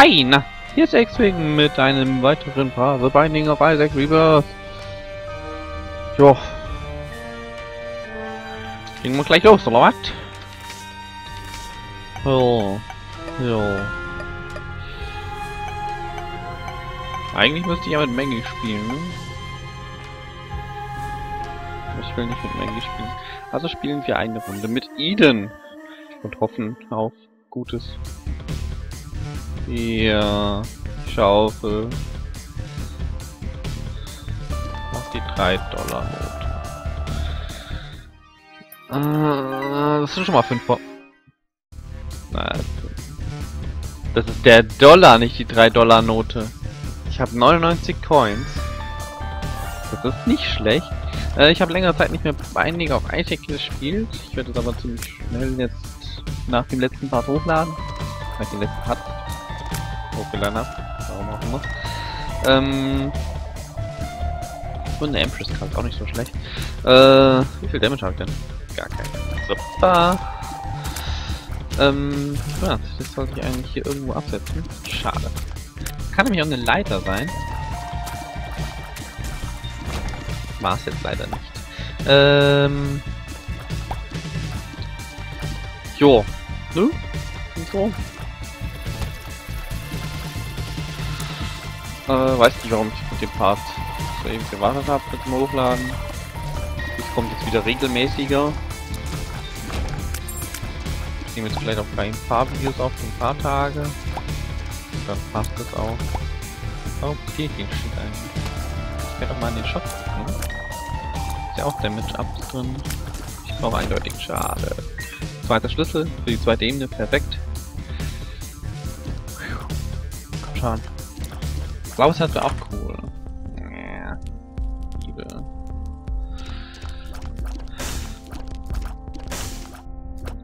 Hi, na, hier ist X-Wing mit einem weiteren Paar The Binding of Isaac Rebirth. Jo. Gehen wir gleich los, oder was? Jo. Jo. Eigentlich müsste ich ja mit Maggie spielen? Ich will nicht mit Maggie spielen. Also spielen wir eine Runde mit Eden. Und hoffen auf Gutes. Ja, Schaufel. Auf die 3 Dollar Note. Äh, das sind schon mal 5 Euro. Nein. Das ist der Dollar, nicht die 3 Dollar Note. Ich habe 99 Coins. Das ist nicht schlecht. Äh, ich habe längere Zeit nicht mehr Binding auf Isaac gespielt. Ich werde es aber ziemlich schnell jetzt nach dem letzten Part hochladen. Nach dem letzten Part hochgeladen habe. Warum auch immer. Ähm und eine Empress Card, auch nicht so schlecht. Äh, wie viel Damage habe ich denn? Gar keinen. Super. Ähm, ja, das sollte ich eigentlich hier irgendwo absetzen. Schade. Kann nämlich auch eine Leiter sein. War es jetzt leider nicht. Ähm. Jo. Ne? Und so. Äh, weiß nicht, warum ich mit dem Part so eben gewartet habe mit dem Hochladen. Das kommt jetzt wieder regelmäßiger. Ich nehme jetzt vielleicht auch gleich ein paar Videos auf ein paar Tage. Dann passt das auch. Oh, Kirchen steht eigentlich. Ich werde doch mal in den Shop gucken. Ist ja auch Damage Up drin. Ich brauche eindeutig schade. Zweiter Schlüssel für die zweite Ebene, perfekt. Komm schon. Herz wäre auch cool. Ja. Liebe.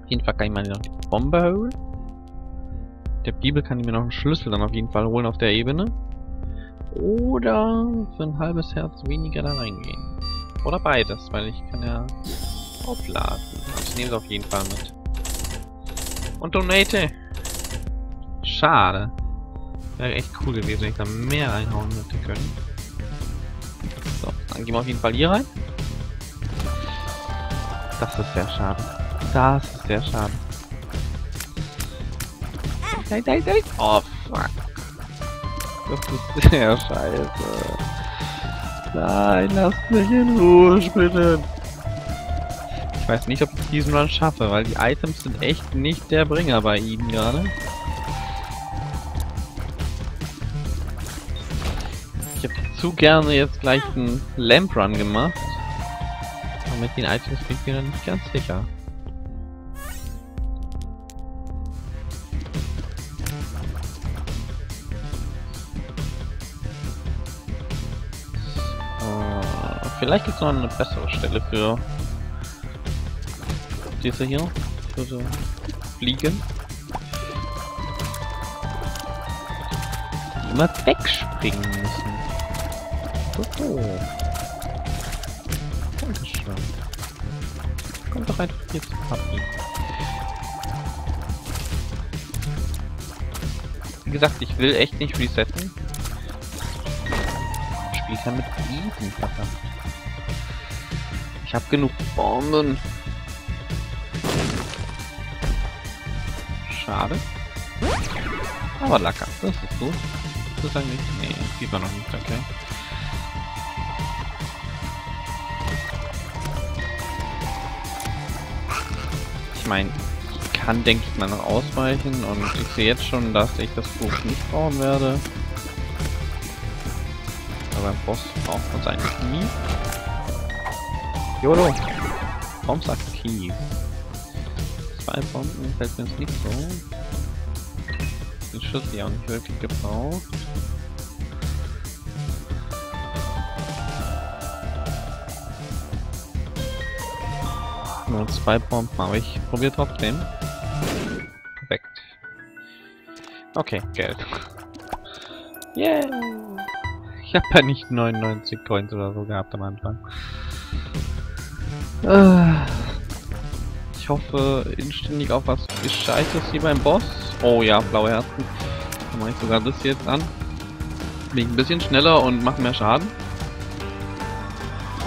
Auf jeden Fall kann ich mir noch die Bombe holen. Der Bibel kann ich mir noch einen Schlüssel dann auf jeden Fall holen auf der Ebene. Oder für ein halbes Herz weniger da reingehen. Oder beides, weil ich kann ja aufladen. Also ich nehme es auf jeden Fall mit. Und donate. Schade. Wäre echt cool gewesen, wenn ich da mehr reinhauen hätte können. So, dann gehen wir auf jeden Fall hier rein. Das ist sehr schade. Das ist sehr schade. Nein, nein, nein. Oh, fuck. Das ist sehr scheiße. Nein, lasst mich in Ruhe spinnen. Ich weiß nicht, ob ich diesen Run schaffe, weil die Items sind echt nicht der Bringer bei ihnen gerade. Zu gerne jetzt gleich einen Lamp Run gemacht. Aber mit den Items bin ich mir dann nicht ganz sicher. Vielleicht gibt es noch eine bessere Stelle für diese hier. Für so Fliegen. Die immer wegspringen müssen. Oh. Kommt doch einfach hier zu Papi. Wie gesagt, ich will echt nicht resetten. Spiel kann mit Fliegen, verdammt. Ich habe genug Bomben. Schade. Aber lecker. Das ist gut. Das ist eigentlich... Nee, lieber noch nicht, okay. Meine, ich kann, denke ich mal, noch ausweichen und ich sehe jetzt schon, dass ich das Buch nicht brauchen werde. Aber beim Boss braucht man seine Knie. YOLO! Bombs aktiv. Zwei Bomben fällt mir jetzt nicht so. Den Schuss ja auch nicht wirklich gebraucht. Nur zwei Bomben, aber ich probiere trotzdem. Perfekt. Okay, Geld. Yeah! Ich habe ja nicht 99 Coins oder so gehabt am Anfang. Ich hoffe inständig auf was Gescheites hier beim Boss. Oh ja, blaue Herzen. Dann mache ich sogar das jetzt an. Bin ein bisschen schneller und mache mehr Schaden.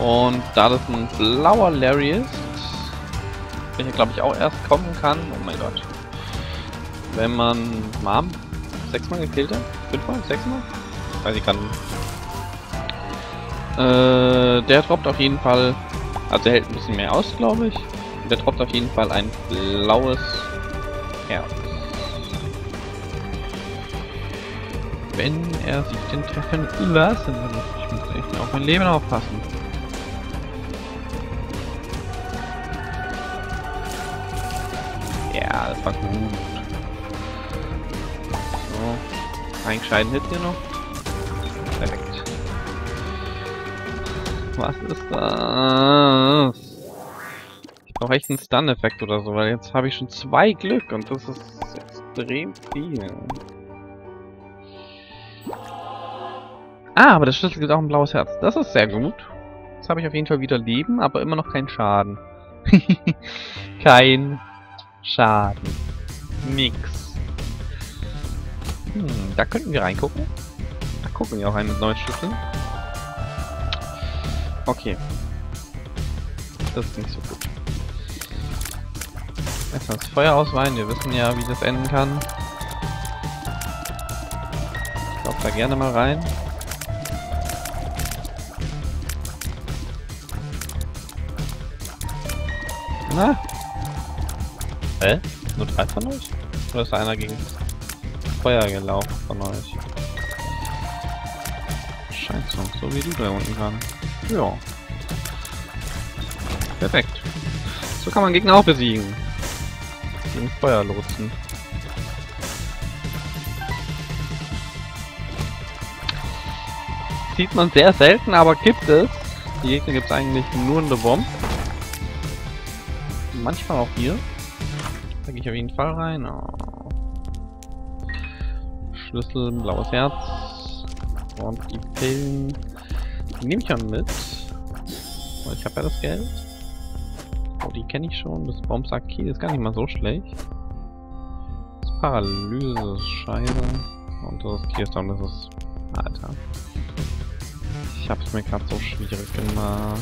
Und da das ein blauer Larry ist, welcher glaube ich auch erst kommen kann, oh mein Gott. Wenn man Mom sechsmal gekillt hat? Fünfmal? Sechsmal? Weiß ich gar. Äh, der droppt auf jeden Fall, also er hält ein bisschen mehr aus, glaube ich. Der droppt auf jeden Fall ein blaues Herz. Wenn er sich den treffen lassen würde. Ich muss echt auf mein Leben aufpassen. Ja, das war gut. So. Ein gescheiten Hit hier noch. Perfekt. Was ist das? Ich brauche echt einen Stun-Effekt oder so, weil jetzt habe ich schon zwei Glück und das ist extrem viel. Ah, aber der Schlüssel gibt auch ein blaues Herz. Das ist sehr gut. Jetzt habe ich auf jeden Fall wieder Leben, aber immer noch keinen Schaden. kein Schaden. Nix. Hm, da könnten wir reingucken. Da gucken wir auch einen mit neuen Schlüsseln. Okay. Das ist nicht so gut. Erstmal das Feuer ausweihen. Wir wissen ja, wie das enden kann. Ich laufe da gerne mal rein. Na? Hä? Nur drei von euch? Oder ist einer gegen Feuer gelaufen von euch? Scheint so, so wie du da unten gerade. Ja. Perfekt. So kann man Gegner auch besiegen. Gegen Feuer lotsen. Sieht man sehr selten, aber gibt es. Die Gegner gibt es eigentlich nur in der Bomb manchmal auch hier. Da ich auf jeden Fall rein. Oh. Schlüssel, blaues Herz. Und die Pillen. Die nehme ich dann mit. Weil ich habe ja das Geld. Oh, die kenne ich schon. Das Bombsack-Key ist gar nicht mal so schlecht. Das Paralyse ist scheiße. Und das Keystone, das ist... Alter. Ich hab's mir gerade so schwierig gemacht.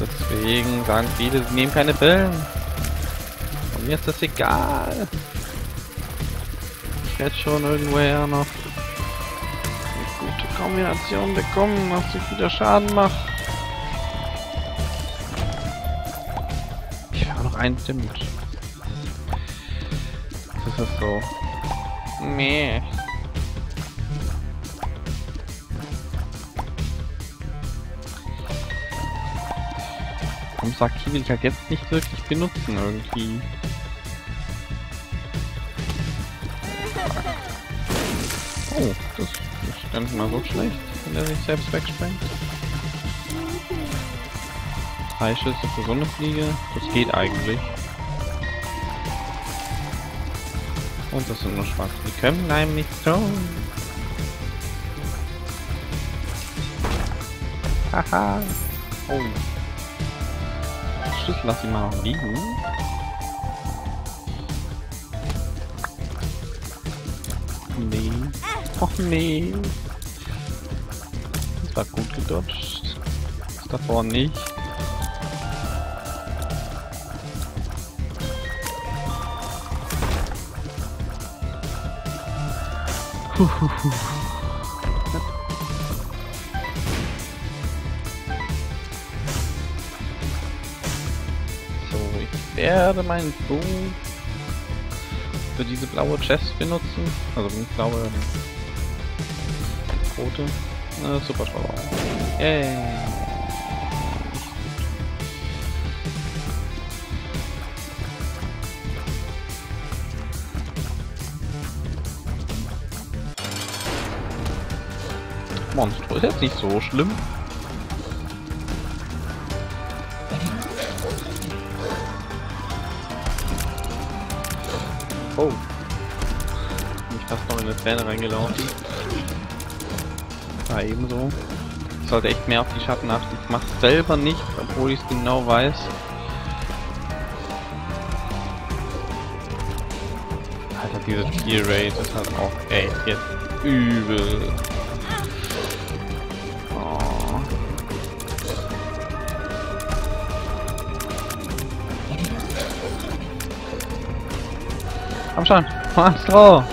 Deswegen sagen viele, sie nehmen keine Pillen. Und mir ist das egal. Ich werde schon irgendwoher noch eine gute Kombination bekommen, was ich wieder Schaden macht. Ich habe noch einen Dimmt. Das ist so. Meh. Und Saki will ich halt jetzt nicht wirklich benutzen irgendwie. Oh, das ist gar nicht mal so schlecht, wenn er sich selbst wegsprengt. Drei Schüsse für so eine Fliege, das geht eigentlich. Und das sind nur schwarze, die können einem nichts tun. Haha. Oh. Schlüssel lass ihn mal noch liegen. Nee. Och nee. Das war gut gedodged. Das davor nicht. Huhuhu. Werde meinen Bogen für diese blaue Chest benutzen. Also blaue rote. Äh, super Schauer. Yay. Monstro ist jetzt nicht so schlimm. Träne reingelaufen. War ebenso. Ich sollte echt mehr auf die Schatten achten. Ich mach's selber nicht, obwohl ich es genau weiß. Alter, diese Tier Rate ist halt auch echt jetzt übel. Oh. Komm schon, Monstro!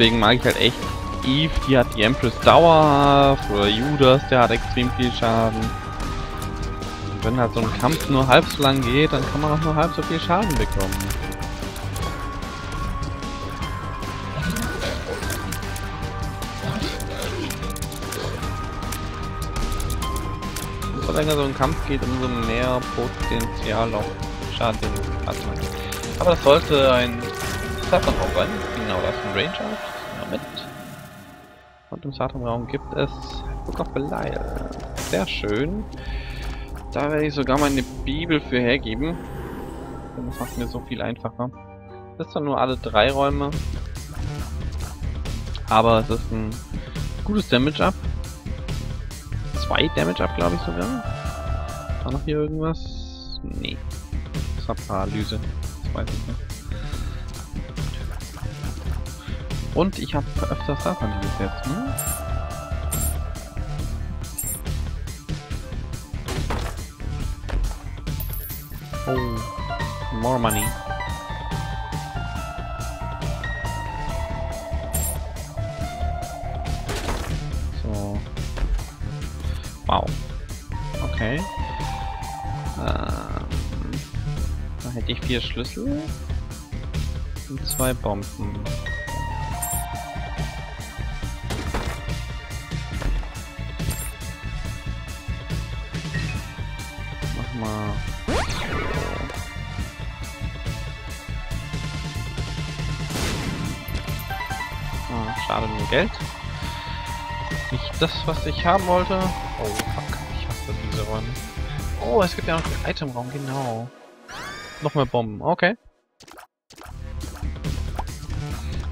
Deswegen mag ich halt echt Eve, die hat die Empress dauerhaft, oder Judas, der hat extrem viel Schaden. Und wenn halt so ein Kampf nur halb so lang geht, dann kann man auch nur halb so viel Schaden bekommen. Umso länger so ein Kampf geht, umso mehr Potenzial auf Schaden hat man. Aber das sollte ein Saturn-Raum sein. Genau, das ist ein Ranger. Mit. Und im Saturn-Raum gibt es Book of Belial. Sehr schön. Da werde ich sogar meine Bibel für hergeben. Das macht mir so viel einfacher. Das zwar nur alle drei Räume. Aber es ist ein gutes Damage-Up. Zwei Damage-Up, glaube ich sogar. War noch hier irgendwas? Nee. Das war Paralyse. Das weiß ich nicht. Und ich habe öfters Satan gesetzt, ne? Oh, more money. So. Wow. Okay. Ähm, da hätte ich vier Schlüssel und zwei Bomben. Geld. Nicht das, was ich haben wollte. Oh, fuck. Ich hasse diese Räume. Oh, es gibt ja noch den Itemraum, genau. Noch mehr Bomben, okay.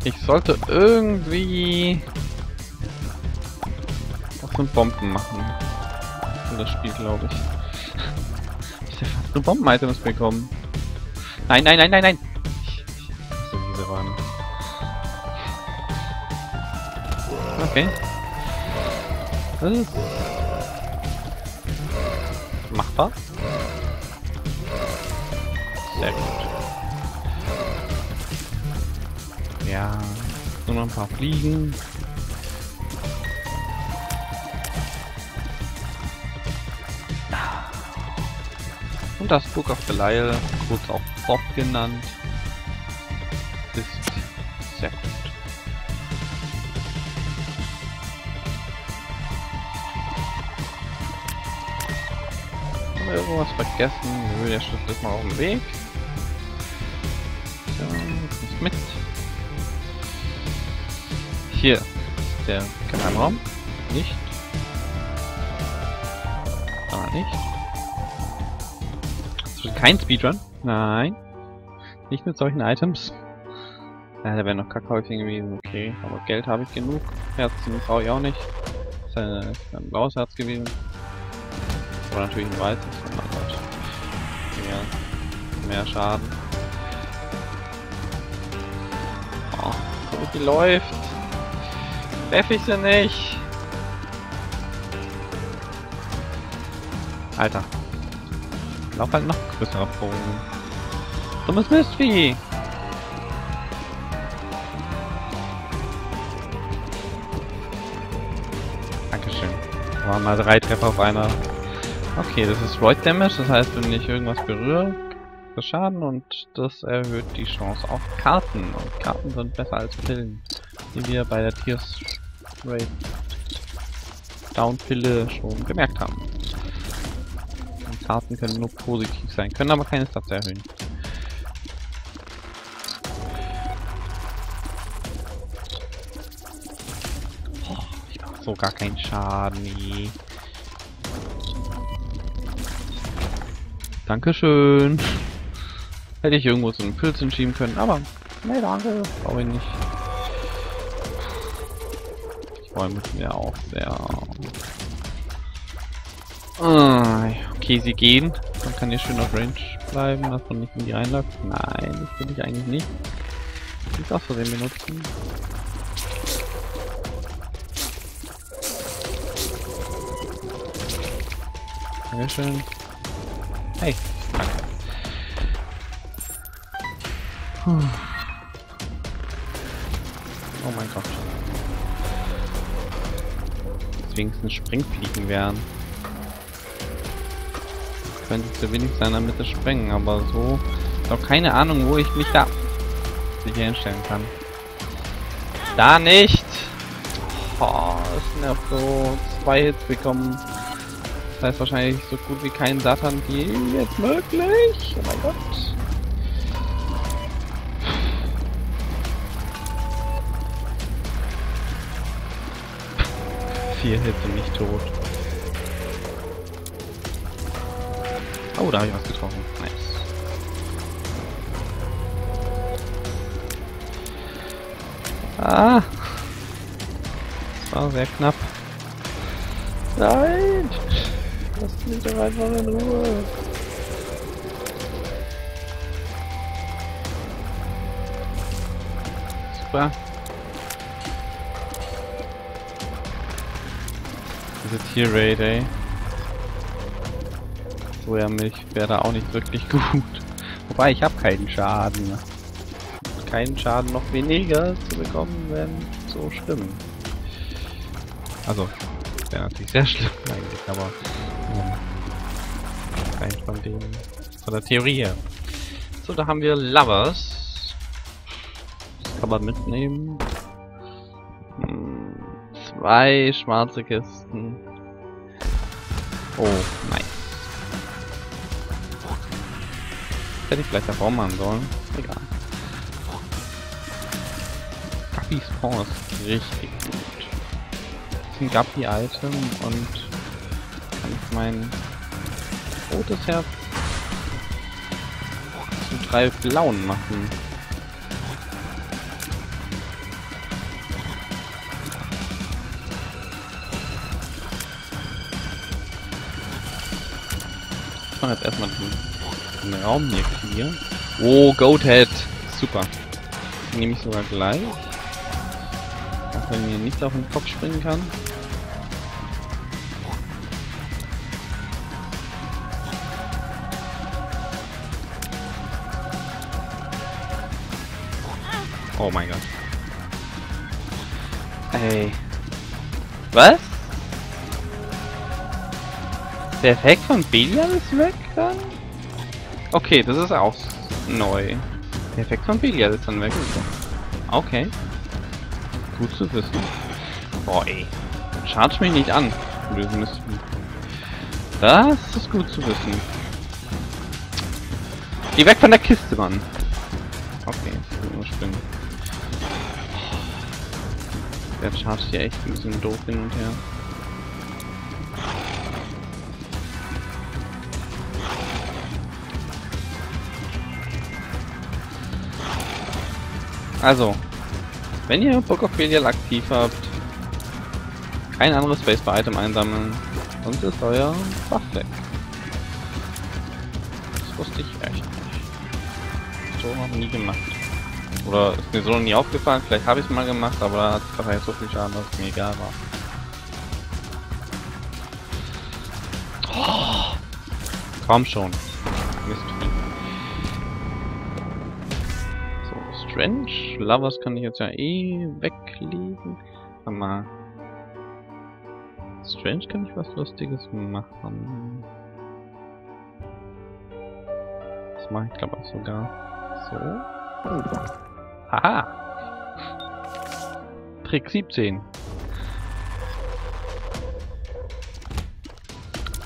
Ich sollte irgendwie auch so Bomben machen. Für das Spiel, glaube ich. Ich habe fast nur Bomben-Items bekommen. Nein, nein, nein, nein, nein! Okay. Ist machbar. Sehr gut. Ja, nur noch ein paar Fliegen. Und das Book of Belial, kurz auch Bob genannt, vergessen? Der Schlüssel ist mal auf dem Weg. Ja, nicht mit. Hier ist der Geheimraum. Nicht. Ah, nicht. Das kein Speedrun. Nein. Nicht mit solchen Items. Ja, da wäre noch Kackhäufchen gewesen. Okay, aber Geld habe ich genug. Herzen brauche ich auch nicht. Das ist ein blaues Herz gewesen. Aber natürlich ein weißes. Mehr, mehr Schaden. Oh, wie läuft. Treff ich sie nicht. Alter. Lauf halt noch größerer Bogen. Dummes Mistvieh. Dankeschön. Waren mal drei Treffer auf einer Okay, das ist Void Damage, das heißt, wenn ich irgendwas berühre, das Schaden und das erhöht die Chance auf Karten. Und Karten sind besser als Pillen, wie wir bei der Tears Raid Down Pille schon gemerkt haben. Und Karten können nur positiv sein, können aber keine Stats erhöhen. Oh, ich mach so gar keinen Schaden. Nee. Dankeschön. Hätte ich irgendwo so einen Pilz hinschieben können, aber nee, danke, brauche ich nicht. Ich freue mich ja auch sehr. Okay, sie gehen. Dann kann ihr schön auf Range bleiben, dass man nicht in die reinläuft. Nein, das will ich eigentlich nicht. Ich aus Versehen benutzen. Sehr schön. Hey, danke. Puh. Oh mein Gott. Deswegen es Springfliegen wären. Könnte zu wenig sein, damit es sprengen, aber so. Ich habe keine Ahnung, wo ich mich da sicher hinstellen kann. Da nicht! Oh, das nervt so. Zwei Hits bekommen. Das heißt wahrscheinlich so gut wie kein Satan je jetzt möglich. Oh mein Gott. Vier Hits nicht tot. Oh, da habe ich was getroffen. Nice. Ah! Das war sehr knapp. Mich doch einfach in Ruhe. Super. Diese Tier-Raid, ey. So ja, mich wäre da auch nicht wirklich gut. Wobei, ich habe keinen Schaden. Keinen Schaden noch weniger zu bekommen, wenn so schlimm. Also, wäre natürlich sehr schlimm eigentlich, aber rein von dem von der Theorie her. So, da haben wir Lovers. Das kann man mitnehmen. Hm, zwei schwarze Kisten. Oh, nice. Hätte ich vielleicht davor machen sollen. Egal. Guppy Spawn ist richtig gut. Das ist ein Guppy-Item und kann ich mein rotes Herz zu drei blauen machen. Ich mache jetzt erstmal den, den Raum hier clear. Oh, Goathead! Super. Nehme ich sogar gleich. Auch wenn mir nichts auf den Kopf springen kann. Oh mein Gott. Ey. Was? Der Effekt von Belial ist weg dann? Okay, das ist auch neu. Der Effekt von Belial ist dann weg. Okay. Gut zu wissen. Boah ey. Charge mich nicht an. Lösen müssen. Das ist gut zu wissen. Geh weg von der Kiste, Mann. Der chargt hier echt ein bisschen doof hin und her. Also, wenn ihr Book of Belial aktiv habt, kein anderes Spacebar-Item einsammeln, sonst ist euer Buff weg. Das wusste ich echt nicht. So noch nie gemacht. Oder ist mir so noch nie aufgefallen, vielleicht habe ich es mal gemacht, aber hat es wahrscheinlich so viel Schaden, dass es mir egal war. Oh, komm schon. Mist. So, Strange. Lovers kann ich jetzt ja eh weglegen. Warte mal. Strange kann ich was Lustiges machen. Das mache ich glaube ich sogar. So. Haha. Trick 17.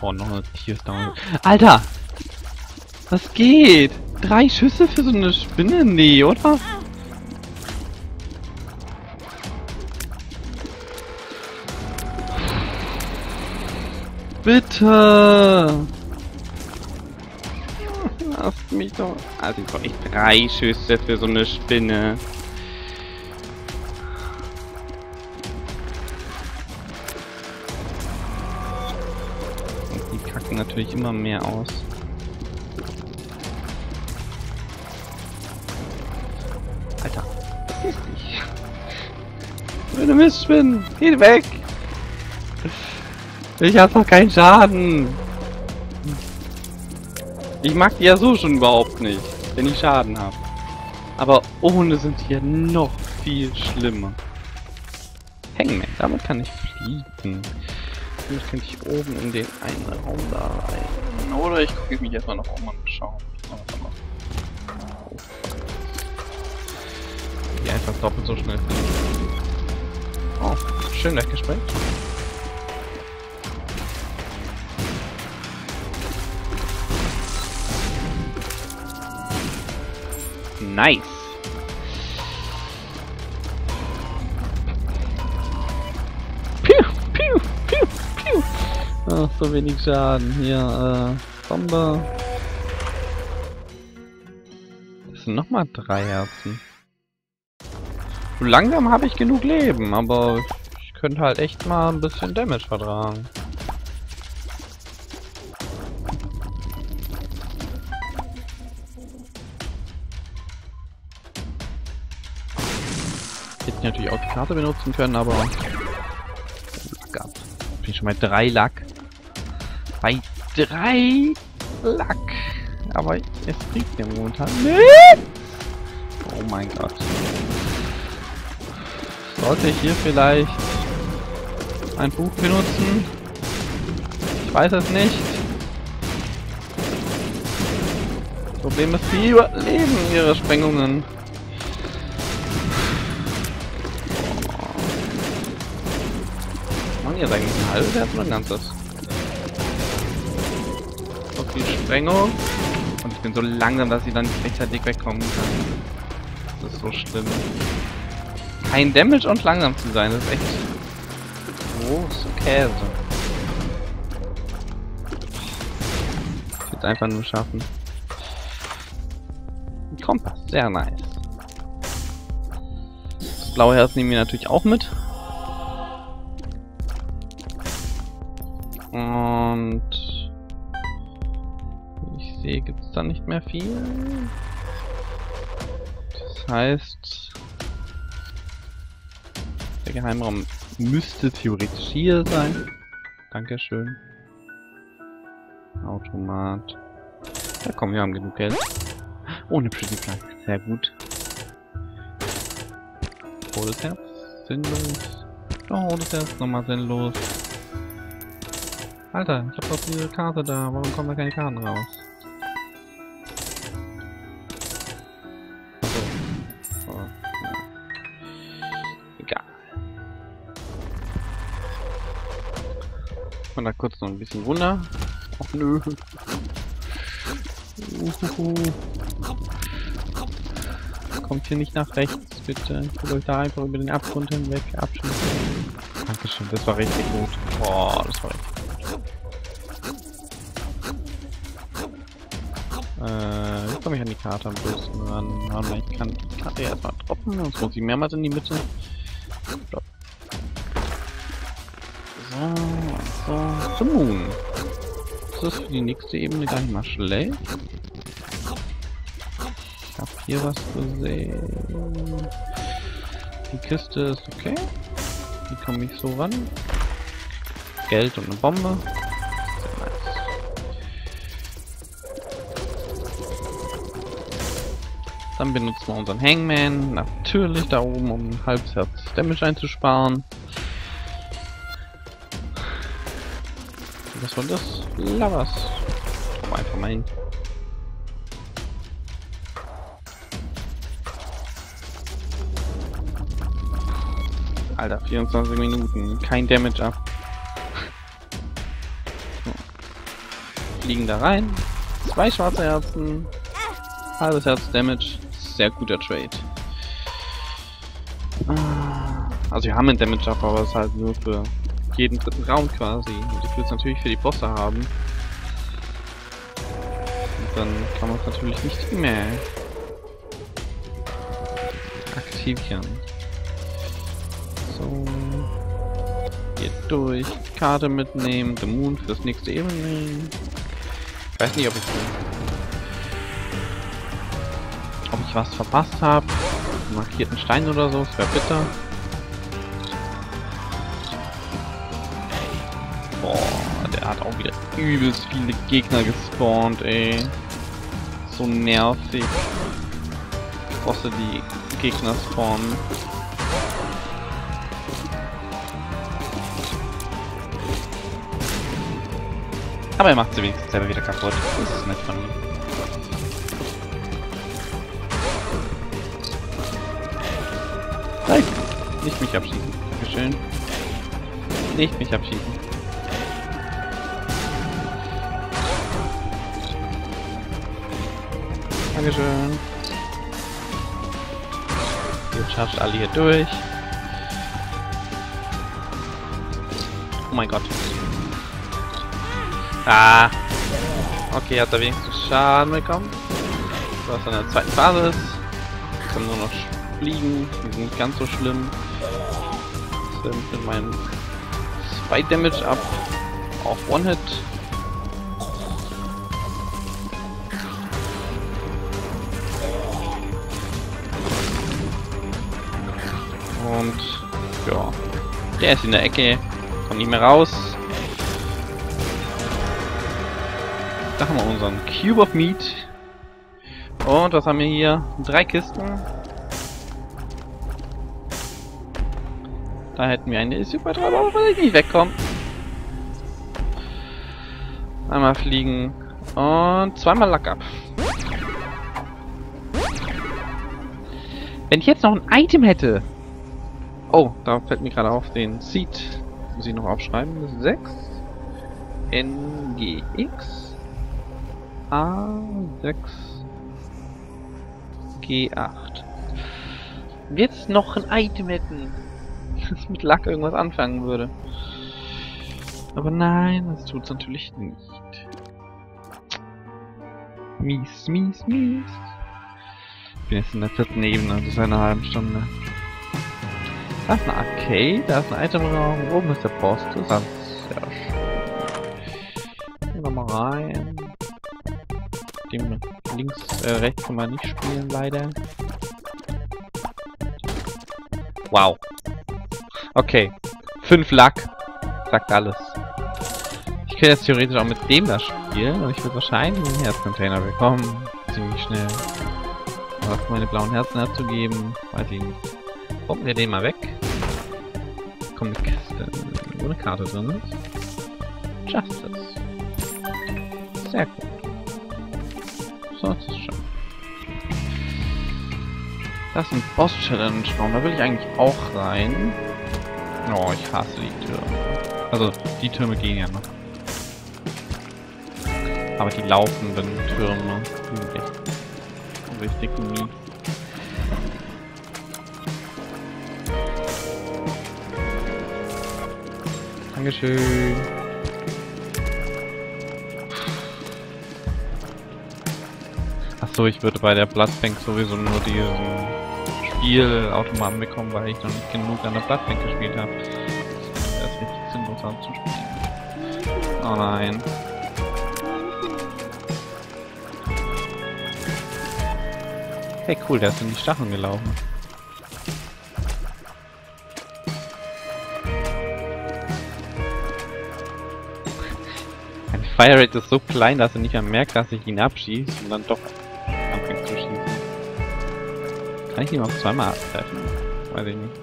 Oh, noch eine Tierstone. Alter! Was geht? Drei Schüsse für so eine Spinne? Nee, oder? Bitte! auf mich doch. Also ich brauche nicht drei Schüsse für so eine Spinne. Und die kacken natürlich immer mehr aus. Alter, was verpiss dich. Blöde Mistspinnen, geh weg! Ich hab doch keinen Schaden! Ich mag die ja so schon überhaupt nicht, wenn ich Schaden habe. Aber ohne sind die ja noch viel schlimmer. Hangman, damit kann ich fliegen. Damit kann ich oben in den einen Raum da rein. Oder ich gucke mich erstmal noch um und schauen. Die einfach doppelt so schnell fliegen. Oh, schön weggesprengt. Nice. Piu, piu, piu, piu. Ach, so wenig Schaden. Hier, äh, Bombe. Das sind nochmal drei Herzen. So langsam habe ich genug Leben, aber ich könnte halt echt mal ein bisschen Damage vertragen. Ich natürlich auch die Karte benutzen können, aber... Lack ab. Bin ich schon bei drei Lack. Bei drei Lack. Aber es bringt mir momentan nicht. Oh mein Gott. Sollte ich hier vielleicht ein Buch benutzen? Ich weiß es nicht. Problem ist, die überleben ihre Sprengungen. Jetzt eigentlich ein halbes Herz oder ein ganzes? Viel Sprengung. Und ich bin so langsam, dass ich dann nicht rechtzeitig wegkommen kann. Das ist so schlimm. Kein Damage und langsam zu sein, das ist echt groß Käse. Ich will einfach nur schaffen. Ein Kompass, sehr nice. Das blaue Herz nehmen wir natürlich auch mit. Es da nicht mehr viel. Das heißt, der Geheimraum müsste theoretisch hier sein. Dankeschön. Automat. Ja komm, wir haben genug Geld. Ohne Pretty Plug. Sehr gut. Rotes Herz. Sinnlos. Oh, rotes Herz. Nochmal sinnlos. Alter, ich hab doch diese Karte da. Warum kommen da keine Karten raus? Und da kurz noch ein bisschen runter. Och nö. Uhuhu. Kommt hier nicht nach rechts, bitte. Will euch da einfach über den Abgrund hinweg abschließen. Dankeschön, das war richtig gut. Boah, das war richtig gut. Äh, jetzt komme ich an die Karte am besten ran. Mal, ich kann die Karte erstmal droppen, sonst muss ich mehrmals in die Mitte. So, so, zum Moon. Das ist für die nächste Ebene gar nicht mal schlecht. Ich habe hier was gesehen. Die Kiste ist okay. Wie komme ich so ran? Geld und eine Bombe. Dann benutzen wir unseren Hangman. Natürlich da oben, um ein halbes Herz Damage einzusparen. War das? Lavas. Komm einfach mal hin. Alter, 24 Minuten. Kein Damage ab. Fliegen da rein. Zwei schwarze Herzen. Halbes Herz Damage. Sehr guter Trade. Ah, Also wir haben einen Damage ab, aber es ist halt nur für jeden dritten Raum quasi. Und ich will es natürlich für die Bosse haben. Und dann kann man es natürlich nicht mehr aktivieren. So. Hier durch. Karte mitnehmen. The Moon für das nächste Evening. Weiß nicht, ob ich ob ich was verpasst habe. markierten Stein oder so, das wäre bitter. Der hat auch wieder übelst viele Gegner gespawnt, ey. So nervig. Bosse, die Gegner spawnen. Aber er macht sie wenigstens selber wieder kaputt. Das ist nett von ihm. Nein! Nicht mich abschießen. Dankeschön. Nicht mich abschießen. Dankeschön. Ihr chargt alle hier durch. Oh mein Gott. Ah. Okay, hat er wenigstens Schaden bekommen. Was in der zweiten Phase ist. Kann nur noch fliegen. Die sind nicht ganz so schlimm. Sind mit meinem 2 Damage ab auf One-Hit. Der ist in der Ecke, kommt nicht mehr raus. Da haben wir unseren Cube of Meat. Und was haben wir hier? Drei Kisten. Da hätten wir eine Super Treiber, aber weil ich nicht wegkomme. Einmal fliegen und zweimal Lack ab. Wenn ich jetzt noch ein Item hätte. Oh, da fällt mir gerade auf, den Seed muss ich noch aufschreiben. 6 NGX A6 G8. Jetzt noch ein Item hätten das mit Lack irgendwas anfangen würde. Aber nein, das tut's natürlich nicht. Mies, mies, mies. Ich bin jetzt in der vierten Ebene, das ist eine halbe Stunde. Da ist eine Arcade, da ist ein Itemraum, oben ist der Post, das ist sehr schön. Gehen wir mal rein. Dem links, äh, rechts kann man nicht spielen, leider. Wow. Okay. Fünf Lack. Sagt alles. Ich könnte jetzt theoretisch auch mit dem da spielen und ich würde wahrscheinlich einen Herzcontainer bekommen. Ziemlich schnell. Aber meine blauen Herzen herzugeben, weiß ich nicht. Bomben wir den mal weg. Kommt eine wo eine Karte drin ist. Justice. Sehr gut. So, das ist schon. Das ist ein Boss-Challenge-Raum, da will ich eigentlich auch rein. Oh, ich hasse die Türme. Also, die Türme gehen ja noch. Aber die laufenden Türme sind echt richtig mies. Dankeschön. Achso, ich würde bei der Bloodbank sowieso nur diesen Spielautomaten bekommen, weil ich noch nicht genug an der Bloodbank gespielt habe. Das ist richtig sinnlos anzuspielen. Oh nein. Hey cool, der ist in die Stacheln gelaufen. Fire Rate ist so klein, dass er nicht mehr merkt, dass ich ihn abschieße und dann doch anfängt zu schießen. Kann ich ihn auch zweimal abtreffen? Weiß ich nicht.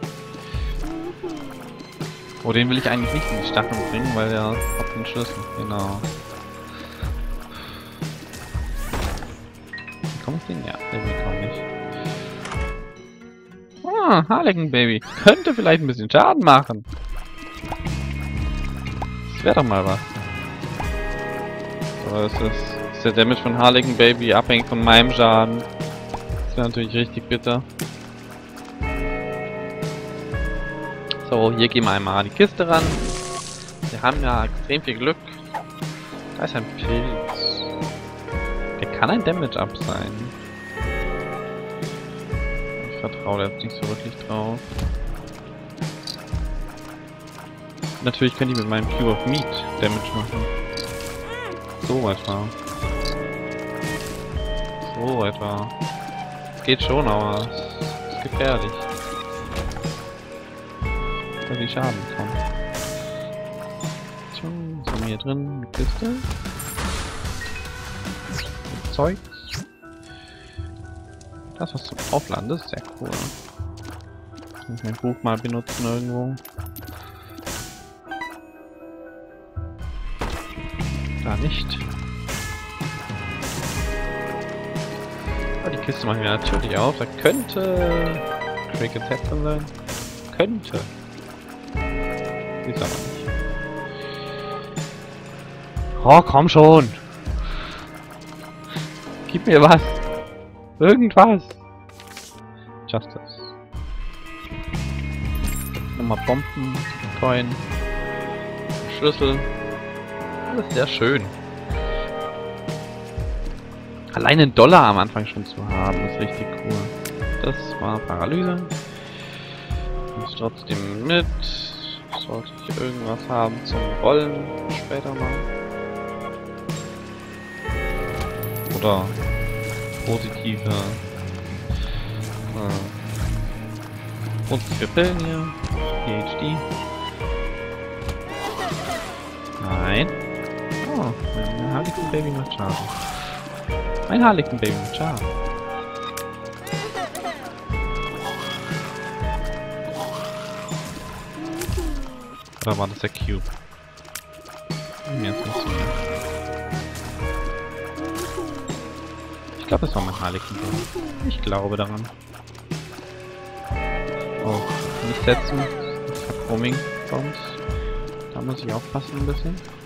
Oh, den will ich eigentlich nicht in die Stacheln bringen, weil der hat den Schlüssel. Genau. Bekomme ich den? Ja, den bekomme ich. Ah, Harlequin Baby. Könnte vielleicht ein bisschen Schaden machen. Das wäre doch mal was. Aber es ist, ist der Damage von Harlequin Baby abhängig von meinem Schaden. Das wäre natürlich richtig bitter. So, hier gehen wir einmal an die Kiste ran. Wir haben ja extrem viel Glück. Da ist ein Pilz. Der kann ein Damage-Up sein. Ich vertraue da jetzt nicht so wirklich drauf. Natürlich kann ich mit meinem Cube of Meat Damage machen. So etwa. So etwa. Es geht schon, aber es ist gefährlich. Da die Schaden kommen. So, was haben wir hier drin? Eine Kiste. Zeug. Das was zum Aufladen, das ist sehr cool. Kann ich mein Buch mal benutzen irgendwo. Da nicht. Aber die Kiste machen wir natürlich auf. Da könnte Cricket drin sein. Könnte. Ist aber nicht. Oh, komm schon! Gib mir was! Irgendwas! Justice. Nochmal Bomben, Coin, Schlüssel. Alles sehr schön. Allein einen Dollar am Anfang schon zu haben, ist richtig cool. Das war Paralyse. Und trotzdem mit. Sollte ich irgendwas haben zum Rollen später mal. Oder positive äh, positive Pillen hier. PhD. Nein. Oh, mein Harlequin Baby macht Schaden. Mein Harlequin Baby macht Schaden. Oder war das der Cube? Mir ist nicht so Ich glaube, es war mein Harlequin Baby. Ich glaube daran. Oh, nicht setzen. Ich hab Roaming Bombs. Da muss ich aufpassen ein bisschen.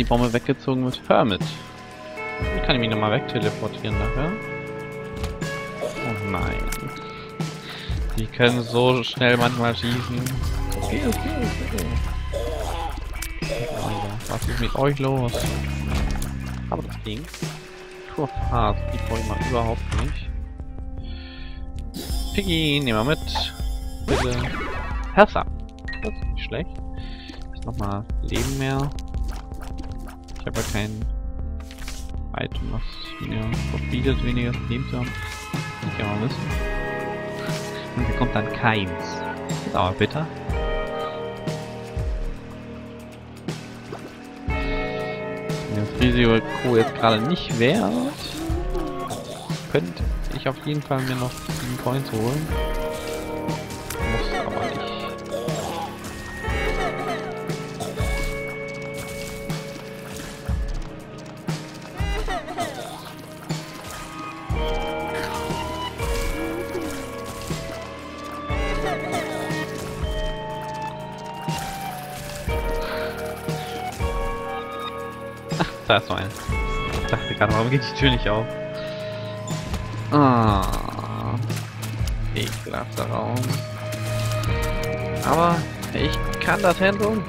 Die Bombe weggezogen wird. Hermit. Dann kann ich mich nochmal wegteleportieren nachher. Oh nein. Die können so schnell manchmal schießen. Okay, okay, okay. Was ist mit euch los? Aber das Ding. Tour of Heart, die brauche ich mal überhaupt nicht. Piggy, nehmen wir mit. Bitte. Hertha. Das ist nicht schlecht. Ist nochmal Leben mehr. Ich habe ja kein Item, was mir verbietet, weniger Leben zu haben. Kann mal wissen. Und hier kommt dann keins. Das ist aber bitter. Wenn das Risiko jetzt gerade nicht wert, könnte ich auf jeden Fall mir noch 7 Coins holen. Warum geht die Tür nicht auf? Ah. Ekelhafter Raum. Aber ich kann das handeln.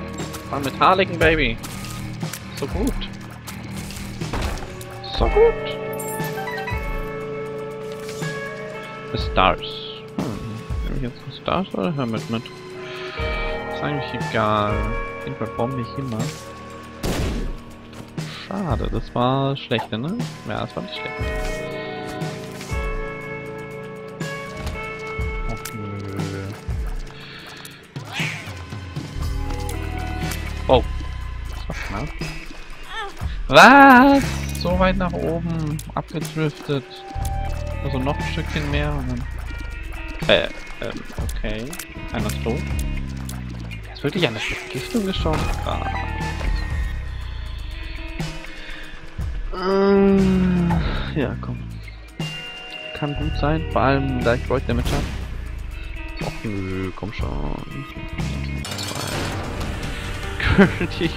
Mit Harlequin Baby. So gut. So gut. The Stars. Hm. Nehme ich jetzt die Stars oder Hermit mit? Ist eigentlich egal. Auf jeden Fall bombe ich immer. Schade, das war schlecht, ne? Ja, das war nicht schlecht. Nö. Oh. Das war knapp. Was? So weit nach oben abgedriftet. Also noch ein Stückchen mehr und dann. Äh, ähm, okay. Einer ist tot. Ist wirklich eine Vergiftung gestorben? Ah. Äh, ja, komm. Kann gut sein, vor allem da ich Void Damage hab. Och nö, komm schon. König.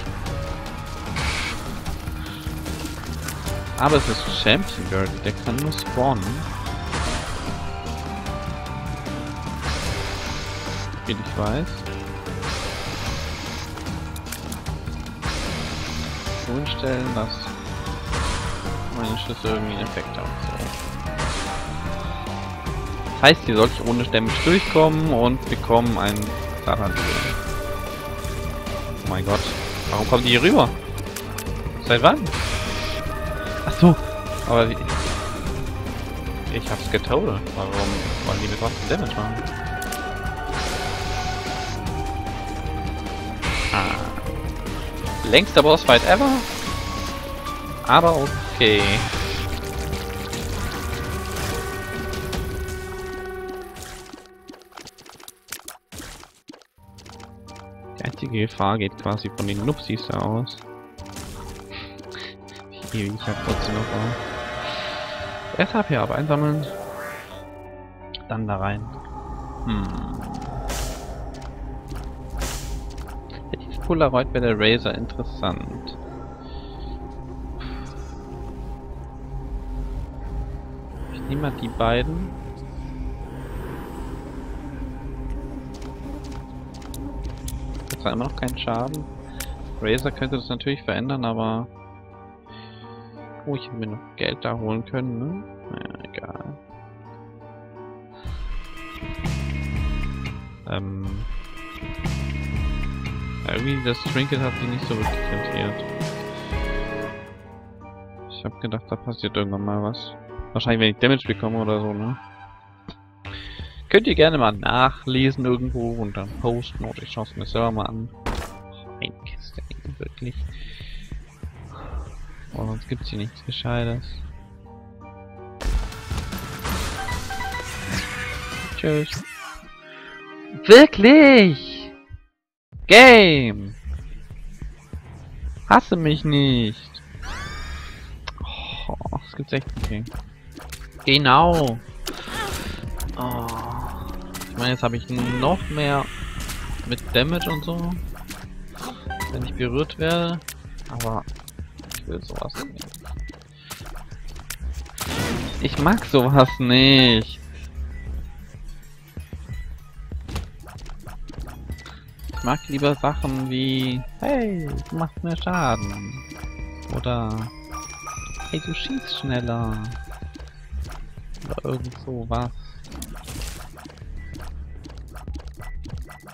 Aber es ist Champion Girl, der kann nur spawnen. Wie ich weiß. So hinstellen, dass meine Schlüssel irgendwie einen Effekt haben. So. Das heißt, hier sollte ich ohne Damage durchkommen und bekommen ein Sarantil. Oh mein Gott. Warum kommen die hier rüber? Seit wann? Ach so. Aber wie... Ich hab's getotet. Warum wollen die mir trotzdem Damage machen? Ah. Längster Bossfight ever? Aber okay. Die einzige Gefahr geht quasi von den Nupsis aus. Ich hab trotzdem noch mal. Ab hier ab einsammeln. Dann da rein. Hm. Dieses Polaroid wäre der Razer interessant. Nehme mal die beiden. Das war immer noch kein Schaden. Razer könnte das natürlich verändern, aber Oh, ich hätte mir noch Geld da holen können, ne? Naja, egal. Ähm. Irgendwie das Trinket hat sich nicht so wirklich rentiert. Ich hab gedacht, da passiert irgendwann mal was. Wahrscheinlich, wenn ich Damage bekomme oder so, ne? Könnt ihr gerne mal nachlesen irgendwo und dann posten oder ich schaue es mir selber mal an. Eine Kiste, wirklich. Oh, sonst gibt's hier nichts Gescheites. Tschüss. Wirklich? Game! Hasse mich nicht! Oh, das gibt's echt nicht. Genau! Oh. Ich meine, jetzt habe ich noch mehr mit Damage und so, wenn ich berührt werde. Aber ich will sowas nicht. Ich mag sowas nicht. Ich mag lieber Sachen wie, hey, du machst mehr Schaden. Oder, hey, du schießt schneller. Oder irgend sowas.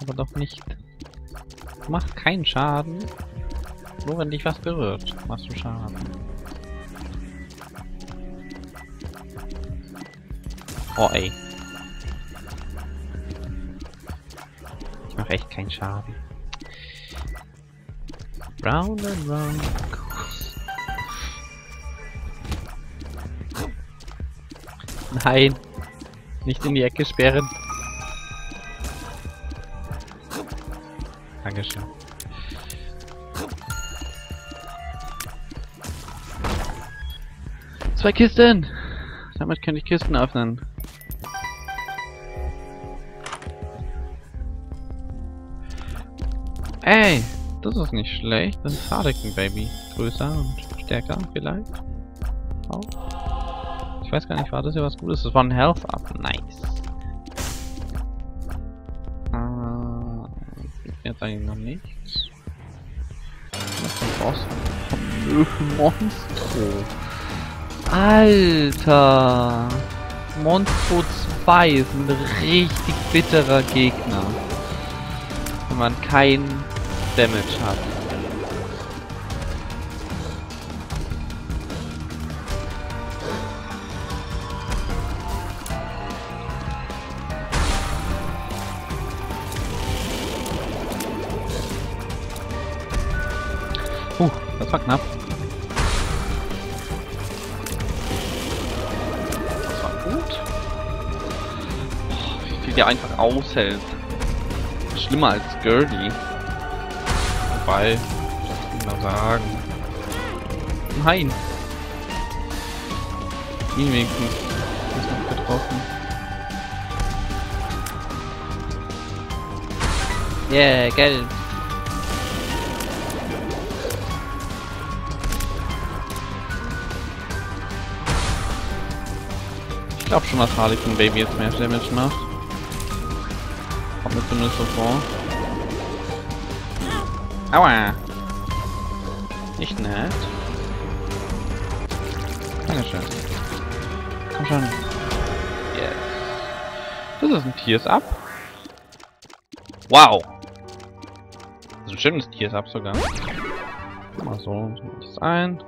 Aber doch nicht. Du keinen Schaden. Nur wenn dich was berührt, machst du Schaden. Oh ey. Ich mach echt keinen Schaden. Round and round. Nein. Nicht in die Ecke sperren. Dankeschön. Zwei Kisten! Damit kann ich Kisten öffnen. Ey, das ist nicht schlecht. Das ist Harlequin Baby. Größer und stärker vielleicht. Auch. Ich weiß gar nicht, war das hier was Gutes? Das war ein Health Up. Nice. Ah, jetzt eigentlich noch nichts. Was ist ein Boss? Monstro. Alter! Monstro 2 ist ein richtig bitterer Gegner. Wenn man kein Damage hat. Das war knapp. der einfach aushält. Schlimmer als Gurdy. Wobei, das kann man sagen. Nein! Ihn wenigstens. Ist noch getroffen. Yeah, Geld. Glaube schon, dass Harlequin Baby jetzt mehr Damage macht. Kommt mir zumindest so vor. Aua! Nicht nett. Dankeschön. Komm schon. Yes. Das ist ein Tears Up. Wow! Das ist ein schönes Tears Up sogar. Mal so, das ein.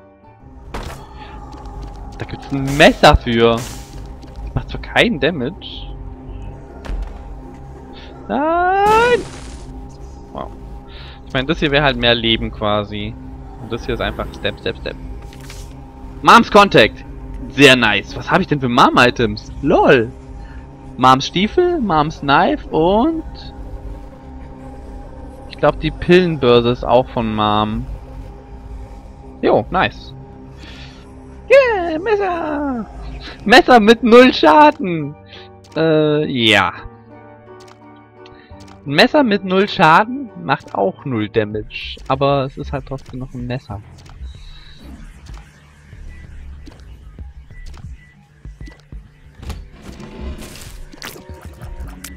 Da gibt's ein Messer für. Macht zwar keinen Damage. Nein! Wow. Ich meine, das hier wäre halt mehr Leben quasi. Und das hier ist einfach Step, Step, Step. Moms Contact! Sehr nice. Was habe ich denn für Mom-Items? LOL! Moms Stiefel, Moms Knife und... Ich glaube, die Pillenbörse ist auch von Mom. Jo, nice. Yeah, Messer! Messer mit null Schaden! Äh, ja. Ein Messer mit null Schaden macht auch null Damage, aber es ist halt trotzdem noch ein Messer.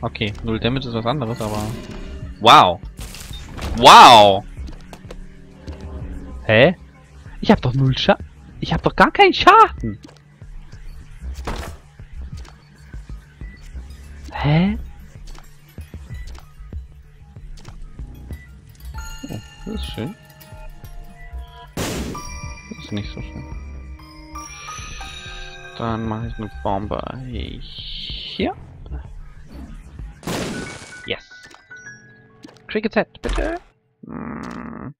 Okay, null Damage ist was anderes, aber... Wow! Wow! Hä? Ich hab doch null Schaden. Ich hab doch gar keinen Schaden. Hä? Oh, das ist schön. Das ist nicht so schön. Dann mache ich eine Bombe hier. Yes. Cricket Set, bitte. Hm.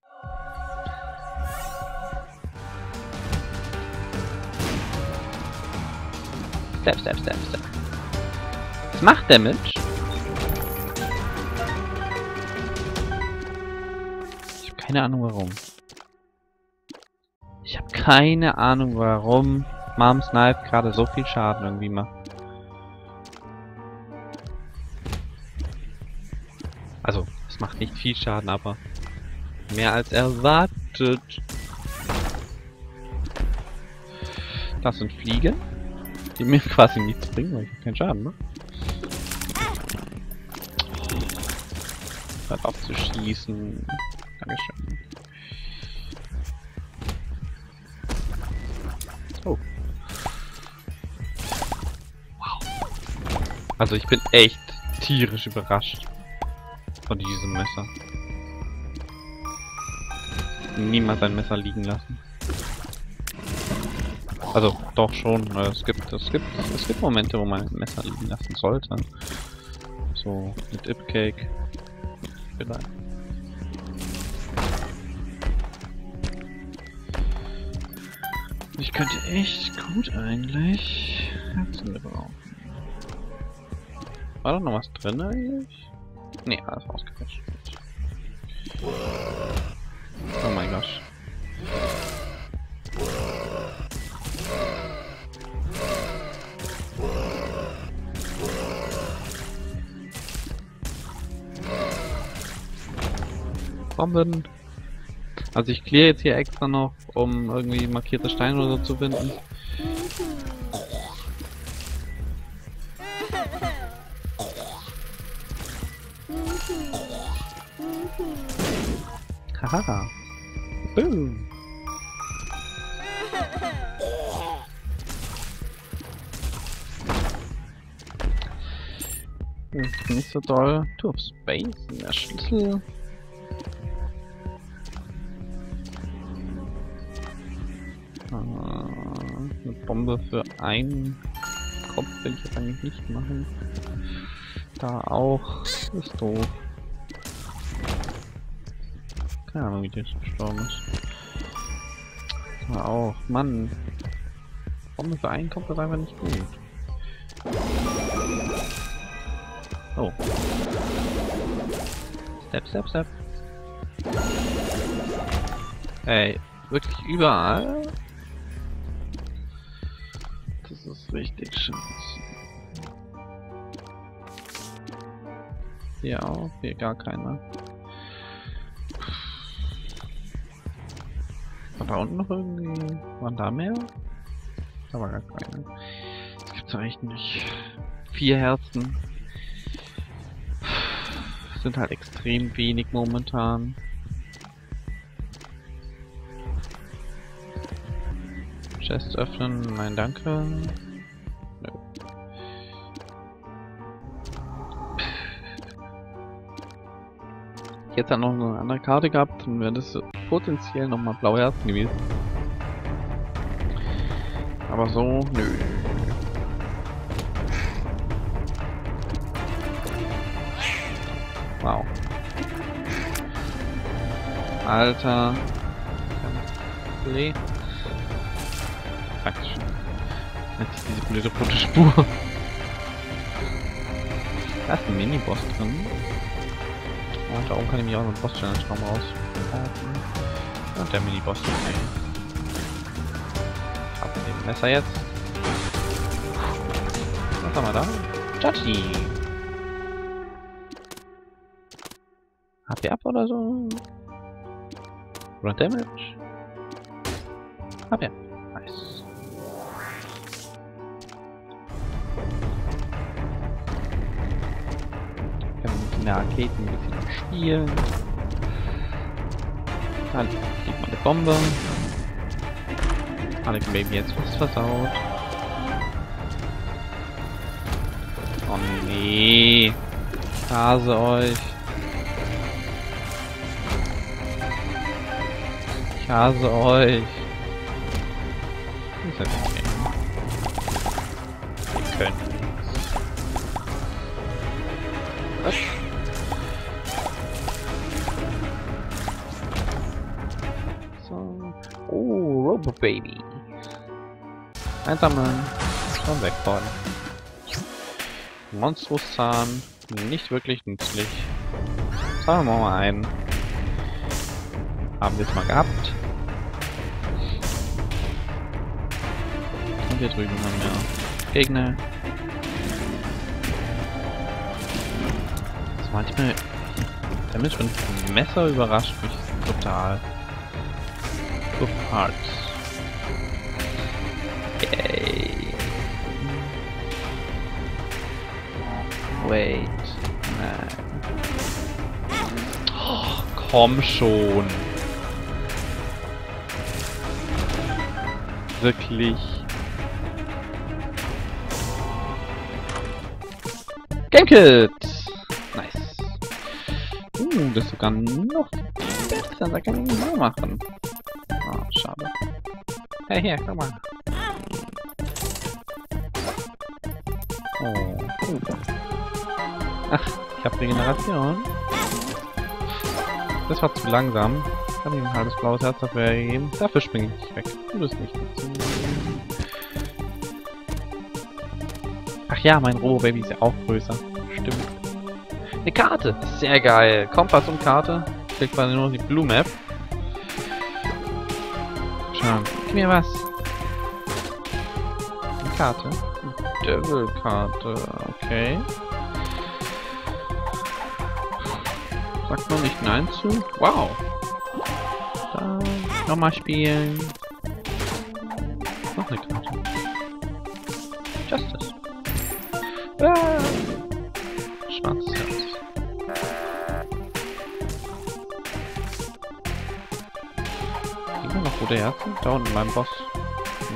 Step, step, step, step. Es macht Damage. Ich habe keine Ahnung warum. Ich habe keine Ahnung warum Mom's Knife gerade so viel Schaden irgendwie macht. Also, es macht nicht viel Schaden, aber mehr als erwartet. Das sind Fliegen, die mir quasi nichts bringen, weil ich keinen Schaden mache. Hört auf zu schießen. Dankeschön. Oh. Wow. Also ich bin echt tierisch überrascht von diesem Messer. Niemals ein Messer liegen lassen. Also doch schon. Es gibt, es gibt, es gibt Momente, wo man ein Messer liegen lassen sollte. So mit Ipcake. Vielleicht. Ich könnte echt gut eigentlich Herzen gebrauchen. War da noch was drin eigentlich? Nee, alles ausgefischt. Oh mein Gott. Bomben. Also ich kläre jetzt hier extra noch, um irgendwie markierte Steine oder so zu finden. Haha. Boom. Ist nicht so toll. Two of Space, der Schlüssel. Bombe für einen Kopf will ich jetzt eigentlich nicht machen. Da auch. Ist doof. Keine Ahnung, wie der jetzt gestorben ist. Da auch. Mann. Bombe für einen Kopf ist einfach nicht gut. Oh. Step, step, step. Ey, wirklich überall? Richtig scheiße. Hier auch, hier gar keiner. War da unten noch irgendwie... Waren da mehr? Da war gar keine. Das gibt's doch echt nicht. Vier Herzen. Sind halt extrem wenig momentan. Chest öffnen, nein danke. Jetzt hat noch eine andere Karte gehabt, dann wäre das potenziell nochmal blaue Herzen gewesen. Aber so, nö. Wow. Alter. Play. Praktisch. Jetzt ist diese blöde rote Spur. Da ist ein Mini-Boss drin. Und da oben kann ich mich auch noch einen Boss-Challenge-Raum raus. Und der Mini-Boss. Ab mit dem Messer jetzt. Was haben wir da? Judgy. HP ab oder so? Oder Damage? HP. Nice. In der Arcade ein spielen. Dann liegt mal eine Bombe. Anakin Baby jetzt was versaut. Oh nee. Hase euch. Ich hase euch. Das ist ja Robo Baby. Einsammeln. Und wegfahren. Monstruszahn. Nicht wirklich nützlich. Sagen wir mal einen. Haben wir es mal gehabt. Und hier drüben haben wir Gegner. Das manchmal... Der Mensch mit Messer überrascht mich total. Good Parts. Wait. Nein. Oh, komm schon. Wirklich. GameKit! Nice. Uh, das sogar noch besser. Da kann ich mehr machen. Oh, schade. Hey, hier, guck mal. Oh, cool. Ich habe Regeneration. Das war zu langsam. Ich habe ihm ein halbes blaues Herz dafür gegeben. Dafür springe ich weg. Du bist nicht dazu. Ach ja, mein Robo-Baby ist ja auch größer. Stimmt. Eine Karte. Sehr geil. Kompass und Karte. Ich krieg quasi nur die Blue Map. Schau. Gib mir was. Eine Karte. Devil-Karte. Okay. Sagt man nicht Nein zu? Wow. Da. Nochmal spielen. Noch eine Karte. Justice. Ah. Schwarzes Herz. Immer noch rote Herzen? Da unten beim Boss.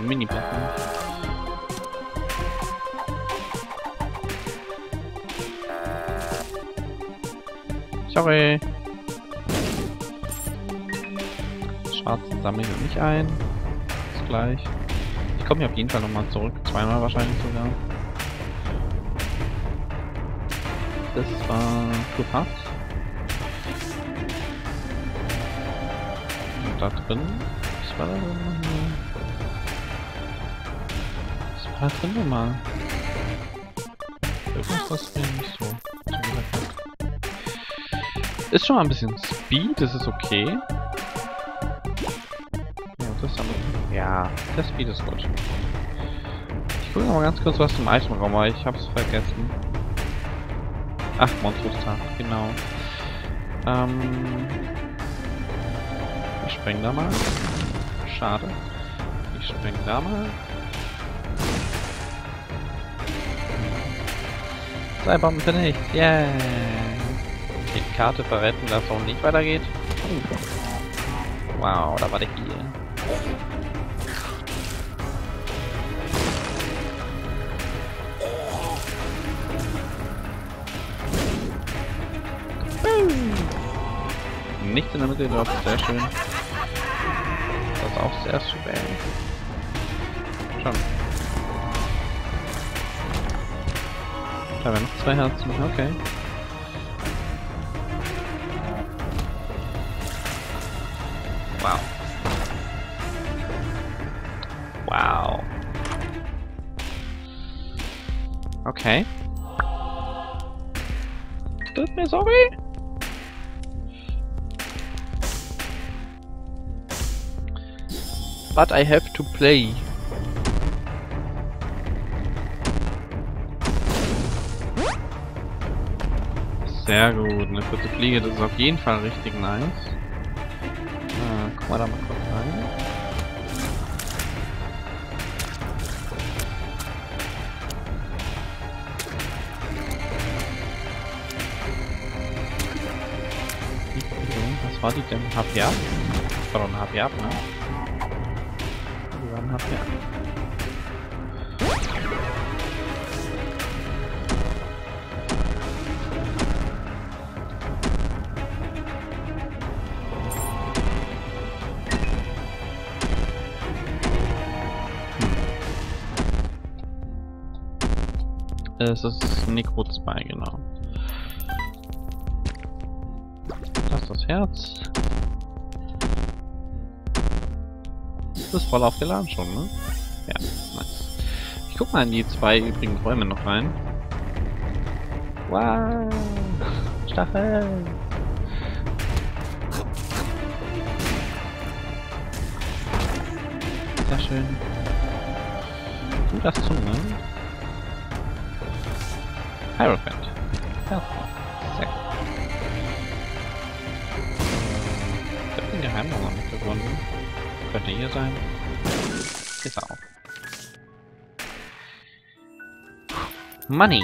Mini-Boss. Sorry. Schwarzen sammle ich noch nicht ein. Bis gleich. Ich komme hier auf jeden Fall nochmal zurück. Zweimal wahrscheinlich sogar. Das war Flughaft. Und da drin. Was war da drin nochmal? Was war da drin nochmal? Irgendwas, was mir Ist schon mal ein bisschen Speed, das ist okay. Ja, das haben wir. Ja, der Speed ist gut. Ich gucke mal ganz kurz was zum Eichenraum, aber ich hab's vergessen. Ach, Monstrostag, genau. Ähm. Ich spreng da mal. Schade. Ich spreng da mal. Zwei Bomben für nichts. Yeah. Karte verretten, dass es auch nicht weitergeht. Wow, da war der hier. Nichts in der Mitte, glaube ich, sehr schön. Sehr super. Schon. Da wären noch zwei Herzen, okay. Okay. Tut mir so weh. But I have to play. Sehr gut, eine vierte Fliege, das ist auf jeden Fall richtig nice. Ah, guck mal da mal war die denn? HP ab? Das war doch ein HP ab, ne? Die waren HP ab. Es ist Necro voll aufgeladen schon, ne? Ja, nice. Ich guck mal in die zwei übrigen Räume noch rein. Wow! Stachel! Sehr schön. Du das Zunge. Hierophant. Ja, sehr. Ich hab den Geheimraum noch nicht gefunden. Könnte hier sein. Money.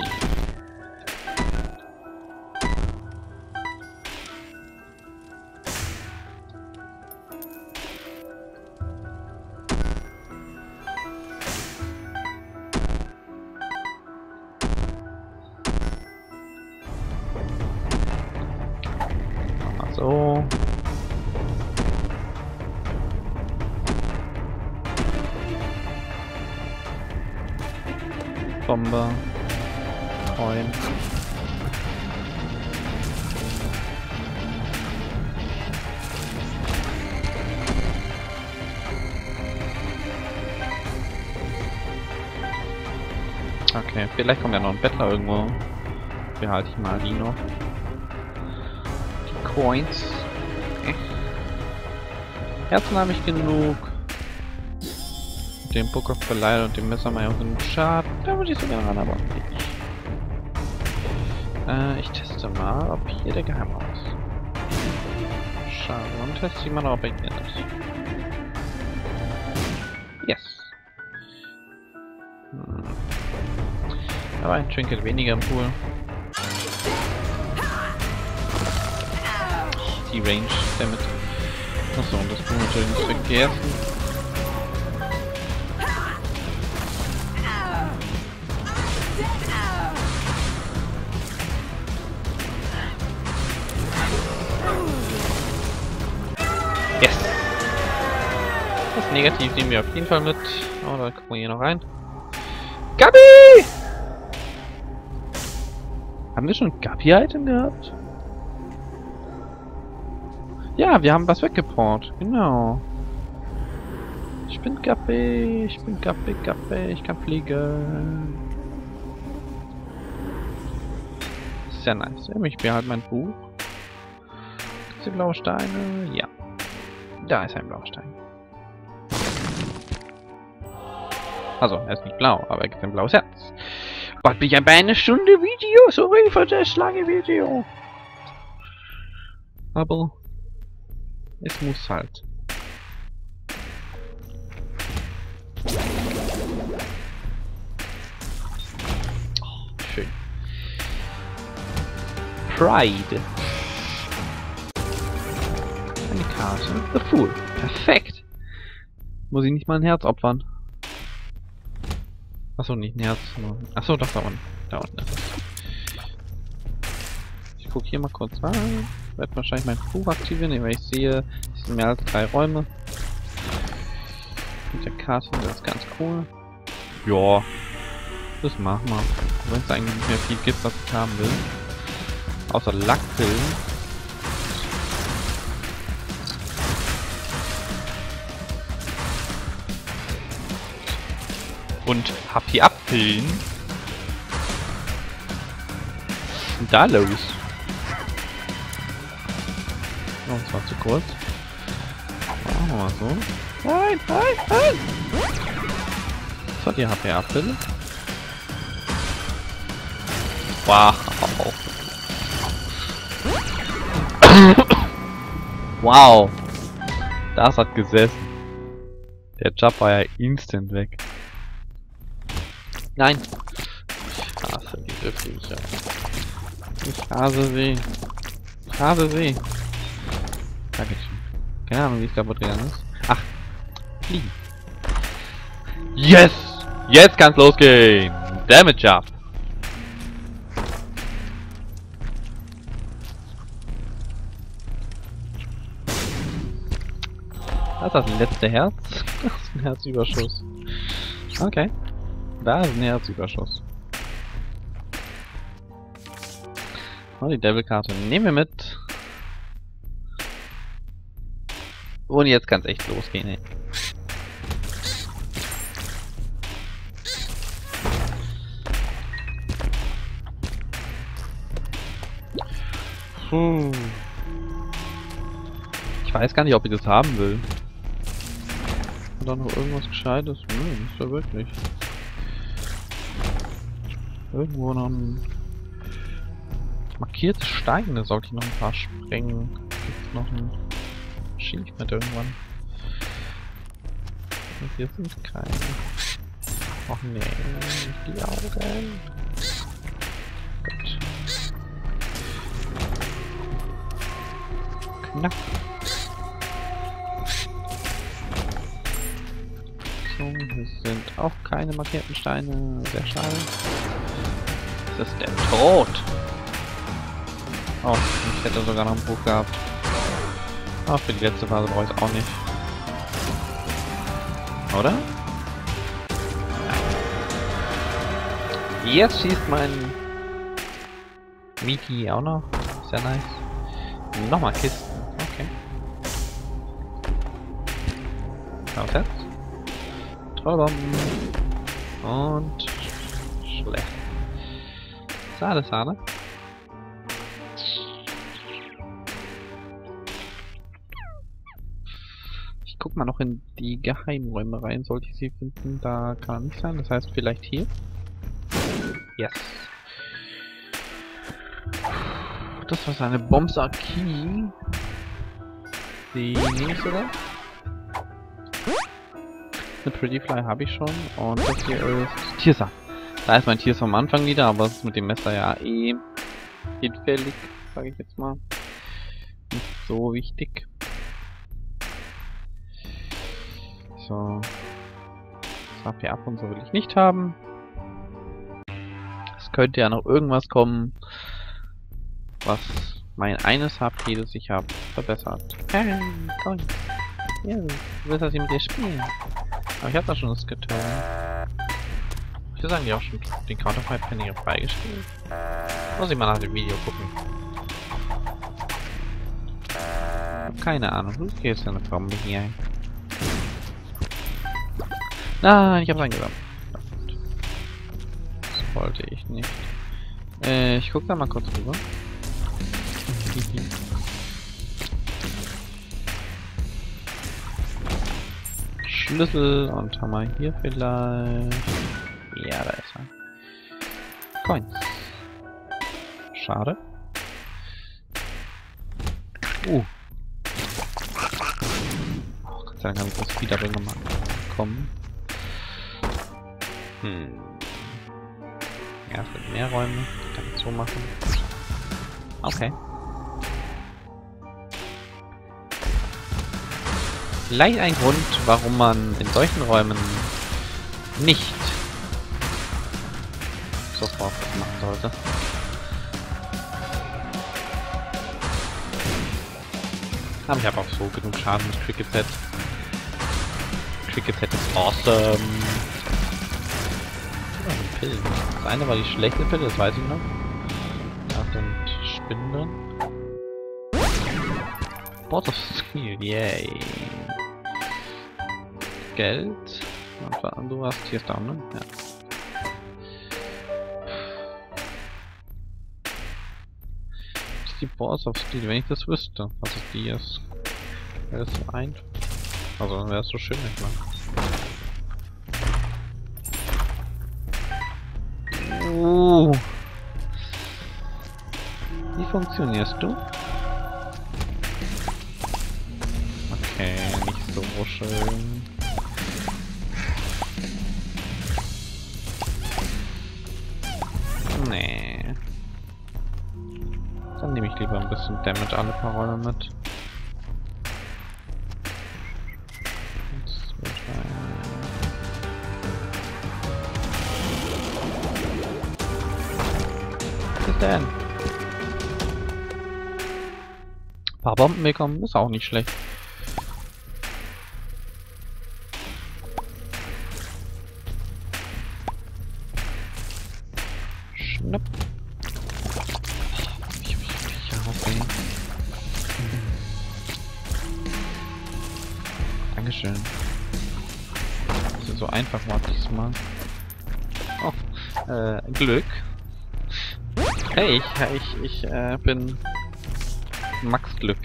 Mal so. Bombe. Coin. Okay, vielleicht kommt ja noch ein Bettler irgendwo. Behalte ich mal die noch. Die Coins. Okay. Herzen habe ich genug. Dem Book of Belial und dem Messer mal auch genug Schaden. Da würde ich sogar ran, aber okay. Äh, ich teste mal, ob hier der Geheimraum ist. Schade, dann teste ich mal, ob er hier ist. Yes. Hm. War ein Trinket weniger im Pool. Die Range damit. Achso, und das Pool natürlich nicht vergessen. Negativ nehmen wir auf jeden Fall mit. Oh, da gucken wir hier noch rein. Gabi! Haben wir schon ein Gabi-Item gehabt? Ja, wir haben was weggeport. Genau. Ich bin Gabi, ich bin Gabi, Gabi, ich kann fliegen. Sehr nice. Ich behalte mein Buch. Gibt's hier blaue Steine? Ja. Da ist ein blauer Stein. Also, er ist nicht blau, aber er gibt ein blaues Herz. Gott, bin ich bei einer Stunde Video. Sorry für das lange Video. Aber es muss halt. Oh, schön. Pride. Eine Karte. The Fool. Perfekt. Muss ich nicht mal ein Herz opfern. Achso, nicht ein Herz. Nur... Achso, doch, da unten. Da unten ist es. Ich gucke hier mal kurz rein. Werde wahrscheinlich mein Buch aktivieren, weil ich sehe, es sind mehr als drei Räume. Mit der Karte, das ist ganz cool. Ja, das machen wir. Wenn es eigentlich nicht mehr viel gibt, was ich haben will. Außer Lackpillen. Und HP abpillen. Was ist denn da los? Oh, das war zu kurz. Machen wir mal so. Nein, nein, nein! Was hat die HP abpille? Wow. wow. Das hat gesessen. Der Jump war ja instant weg. Nein. Ich hasse diese Viecher. Ich hasse sie. Ich hasse sie. Dankeschön. Keine Ahnung, wie es kaputt gegangen ist. Ach. Fliegen. Yes! Jetzt kann's losgehen! Damage up! Was ist das letzte Herz? Das ist ein Herzüberschuss. Okay. Da ist ein Herzüberschuss. Oh, die Devil-Karte nehmen wir mit. Und jetzt kann es echt losgehen, ey. Puh. Ich weiß gar nicht, ob ich das haben will. Da noch irgendwas Gescheites? Nö, nicht so wirklich. Irgendwo noch ein markierte Steine sollte ich noch ein paar sprengen. Gibt's noch ein Achievement irgendwann? Und hier sind keine. Och nee, die Augen. Gut. Knapp. So, hier sind auch keine markierten Steine. Sehr schade. Das ist der Tod. Oh, ich hätte sogar noch ein Buch gehabt. Aber für die letzte Phase brauche ich es auch nicht. Oder? Jetzt schießt mein Miki auch noch. Sehr nice. Nochmal Kisten. Okay. Was? Trollbomben. Und. Schade, schade. Ich guck mal noch in die Geheimräume rein, sollte ich sie finden. Da kann er nicht sein, das heißt vielleicht hier. Yes. Das war seine Bombser Key. Die nehme ich sogar. Eine Pretty Fly habe ich schon. Und das hier ist Tiersaft. Da ist mein Tier vom Anfang wieder, aber es ist mit dem Messer ja eh hinfällig, sage ich jetzt mal. Nicht so wichtig. So. Das HP ab und so will ich nicht haben. Es könnte ja noch irgendwas kommen, was mein eines HP, das ich habe, verbessert. Hey, komm. Ja, du willst, dass ich mit dir spielen. Aber ich habe da schon das getan. Sagen, die auch schon den Counterfight Penny freigestellt. Muss ich mal nach dem Video gucken. Keine Ahnung, du gehst eine Bombe hier. Nein, ich hab's eingesammelt. Das wollte ich nicht. Äh, ich guck da mal kurz rüber. Schlüssel und wir hier vielleicht. Coins. Schade. Uh. Oh, Gott sei Dank habe ich das wieder gemacht. Kommen. Hm. Ja, es gibt mehr Räume. Kann ich so machen. Okay. Vielleicht ein Grund, warum man in solchen Räumen nicht sofort was machen sollte. Aber ich habe auch so genug Schaden mit Cricket Set. Cricket Set ist awesome. Die Pillen. Das eine war die schlechte Pille, das weiß ich noch. Da sind Spinnen drin. Board of Skill, yay. Geld. Und du hast hier down, ne? Ja. Die Boss of Steel, wenn ich das wüsste, es die ist. Wäre das so einfach. Also dann wäre es so schön, nicht mal. Uh. Wie funktionierst du? Okay, nicht so schön. Nehme ich lieber ein bisschen Damage alle mit. Das wird Was ist denn? Ein paar Bomben bekommen ist auch nicht schlecht. Hey, ich, ich, ich, äh, bin Max Glück.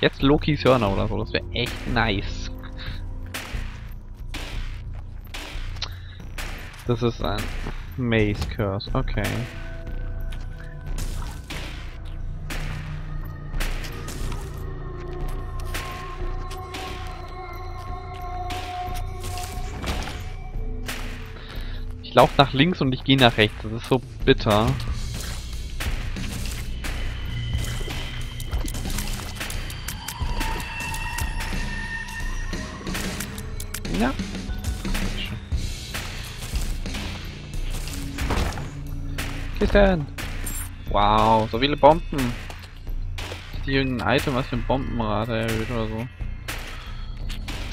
Jetzt Lokis Hörner oder so, das wäre echt nice. Das ist ein Maze Curse, okay. Ich laufe nach links und ich gehe nach rechts. Das ist so bitter. Ja. Kisten! Wow, so viele Bomben. Ist hier irgendein Item, was den Bombenrate erhöht oder so?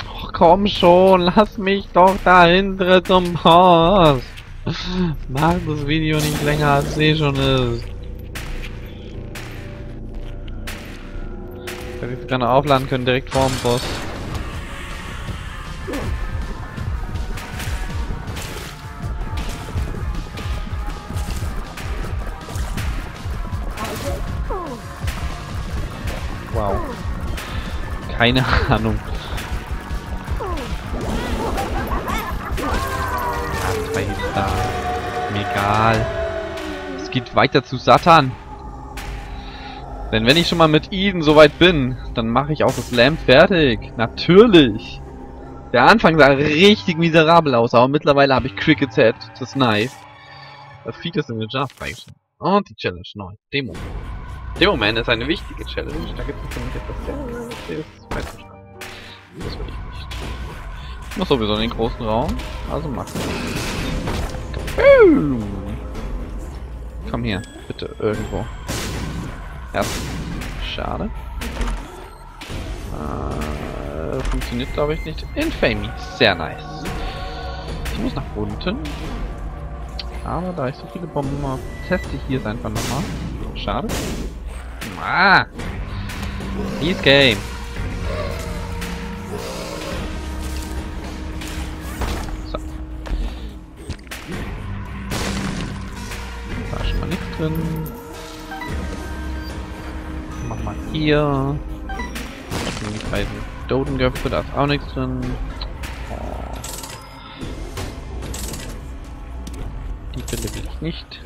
Och, komm schon, lass mich doch dahinter zum Boss. Mach das Video nicht länger als es eh schon ist. Hätte ich gerne aufladen können direkt vorm Boss. Keine Ahnung. Da. Mir egal. Es geht weiter zu Satan. Denn wenn ich schon mal mit Eden soweit bin, dann mache ich auch das Lamp fertig. Natürlich. Der Anfang sah richtig miserabel aus, aber mittlerweile habe ich Cricket's Head, das Knife. Das ist in den Jar freigeschaltet. Und die Challenge neu. Demo. Demo Man ist eine wichtige Challenge. Da gibt es nämlich etwas sehr ist falsch Das will ich nicht. Ich muss sowieso in den großen Raum. Also machen. Komm hier, bitte, irgendwo. Ja. Schade. Äh, funktioniert glaube ich nicht. Infamy. Sehr nice. Ich muss nach unten. Aber da ich so viele Bomben habe, teste ich hier es einfach nochmal. Schade. Ah! Dieses Game. So. Da ist schon mal nichts drin. Mach mal hier. Die beiden Dodenköpfe, da ist auch nichts drin. Oh. Die will ich nicht.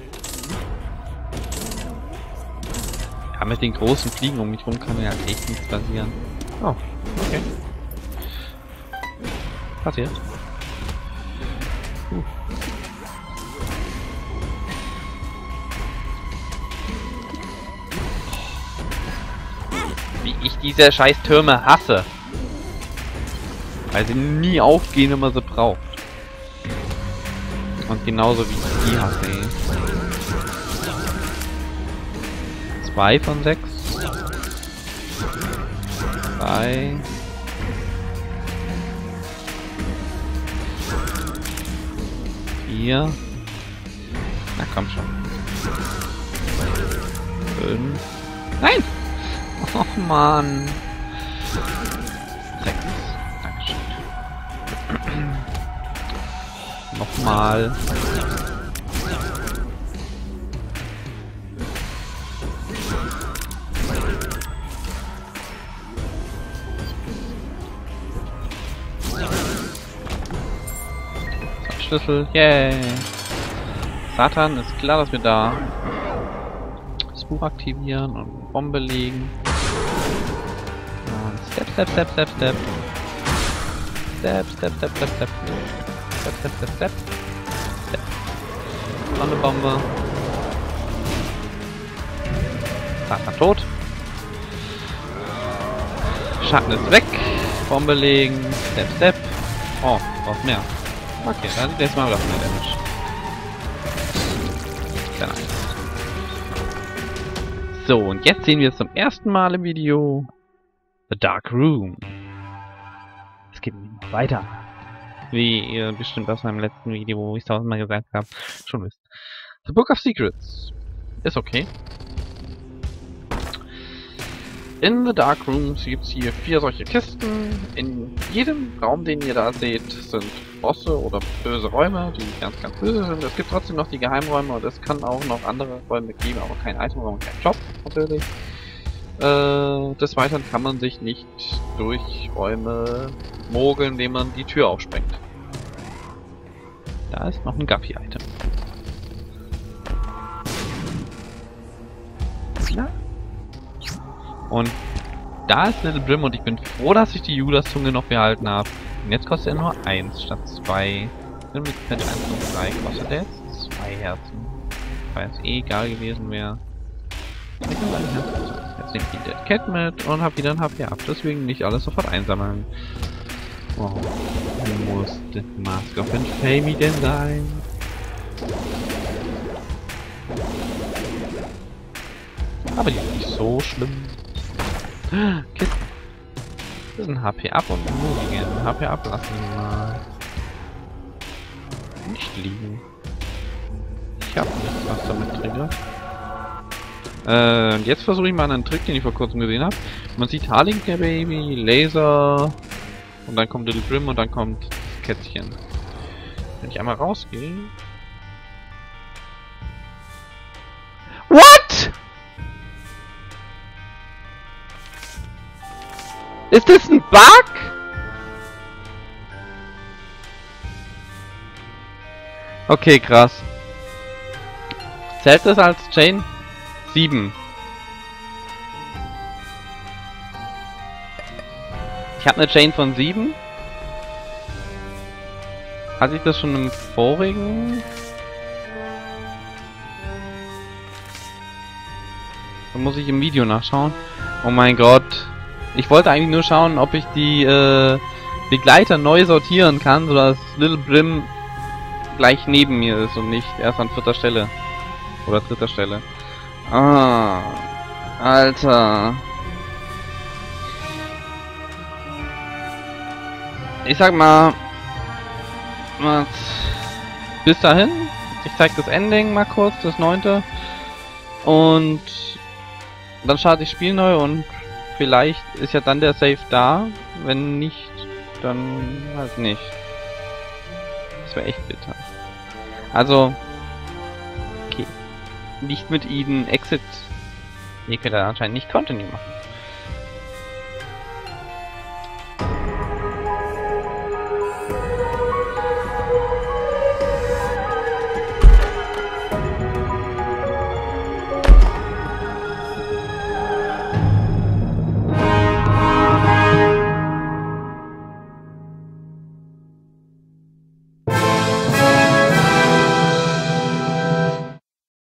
Ja, mit den großen Fliegen um mich rum kann mir halt echt nichts passieren. Oh, okay. Passiert. Uh. Wie ich diese scheiß Türme hasse. Weil sie nie aufgehen, wenn man sie braucht. Und genauso wie ich die hasse, ey. Zwei von sechs. Drei. Vier. Na komm schon. Fünf. Nein! Och man. Sechs. Dankeschön. Nochmal. Schlüssel. Yay. Satan, ist klar, dass wir da das Buch aktivieren und Bombe legen. Und step, step, step, step, step. Step, step, step, step, step. Step, step, step, step. Step. Noch eine Bombe. Satan tot. Schatten ist weg. Bombe legen. Step, step. Oh, braucht mehr. Okay, dann jetzt mal doch mehr Damage. Sehr nice. So, und jetzt sehen wir zum ersten Mal im Video The Dark Room. Es geht weiter. Wie ihr bestimmt aus meinem letzten Video, wo ich es tausendmal gesagt habe, schon wisst. The Book of Secrets. Ist okay. In the Dark Rooms gibt es hier vier solche Kisten. In jedem Raum, den ihr da seht, sind Bosse oder böse Räume, die ganz, ganz böse sind. Es gibt trotzdem noch die Geheimräume und es kann auch noch andere Räume geben, aber kein Itemraum und kein Job natürlich. Äh, des Weiteren kann man sich nicht durch Räume mogeln, indem man die Tür aufsprengt. Da ist noch ein Guppy-Item. Und da ist Little Brim und ich bin froh, dass ich die Judas-Zunge noch behalten habe. Und jetzt kostet er nur 1 statt 2. Mit Patch 1 und 3 kostet er jetzt 2 Herzen. Weil es eh egal gewesen wäre. Jetzt nehme ich die Dead Cat mit und habe wieder ein HP ab. Deswegen nicht alles sofort einsammeln. Oh, musste Mask of Infamy denn sein? Aber die sind nicht so schlimm. Kisten. Ein HP ab und Mulligan. HP ablassen mal. Nicht liegen. Ich hab nichts, was damit triggert. Äh, jetzt versuche ich mal einen Trick, den ich vor kurzem gesehen habe. Man sieht Harlinger Baby, Laser und dann kommt Little Brim und dann kommt Kätzchen. Wenn ich einmal rausgehe. Ist das ein Bug? Okay, krass. Zählt das als Chain? 7. Ich habe eine Chain von 7. Hatte ich das schon im vorigen? Dann muss ich im Video nachschauen. Oh mein Gott. Ich wollte eigentlich nur schauen, ob ich die äh, Begleiter neu sortieren kann, sodass Little Brim gleich neben mir ist und nicht erst an vierter Stelle. Oder dritter Stelle. Ah. Alter. Ich sag mal... Was, bis dahin. Ich zeig das Ending mal kurz, das neunte. Und dann starte ich Spiel neu und vielleicht ist ja dann der Save da. Wenn nicht, dann halt nicht. Das wäre echt bitter. Also, okay. Nicht mit ihnen Exit. Ihr könnt dann anscheinend nicht Continue machen.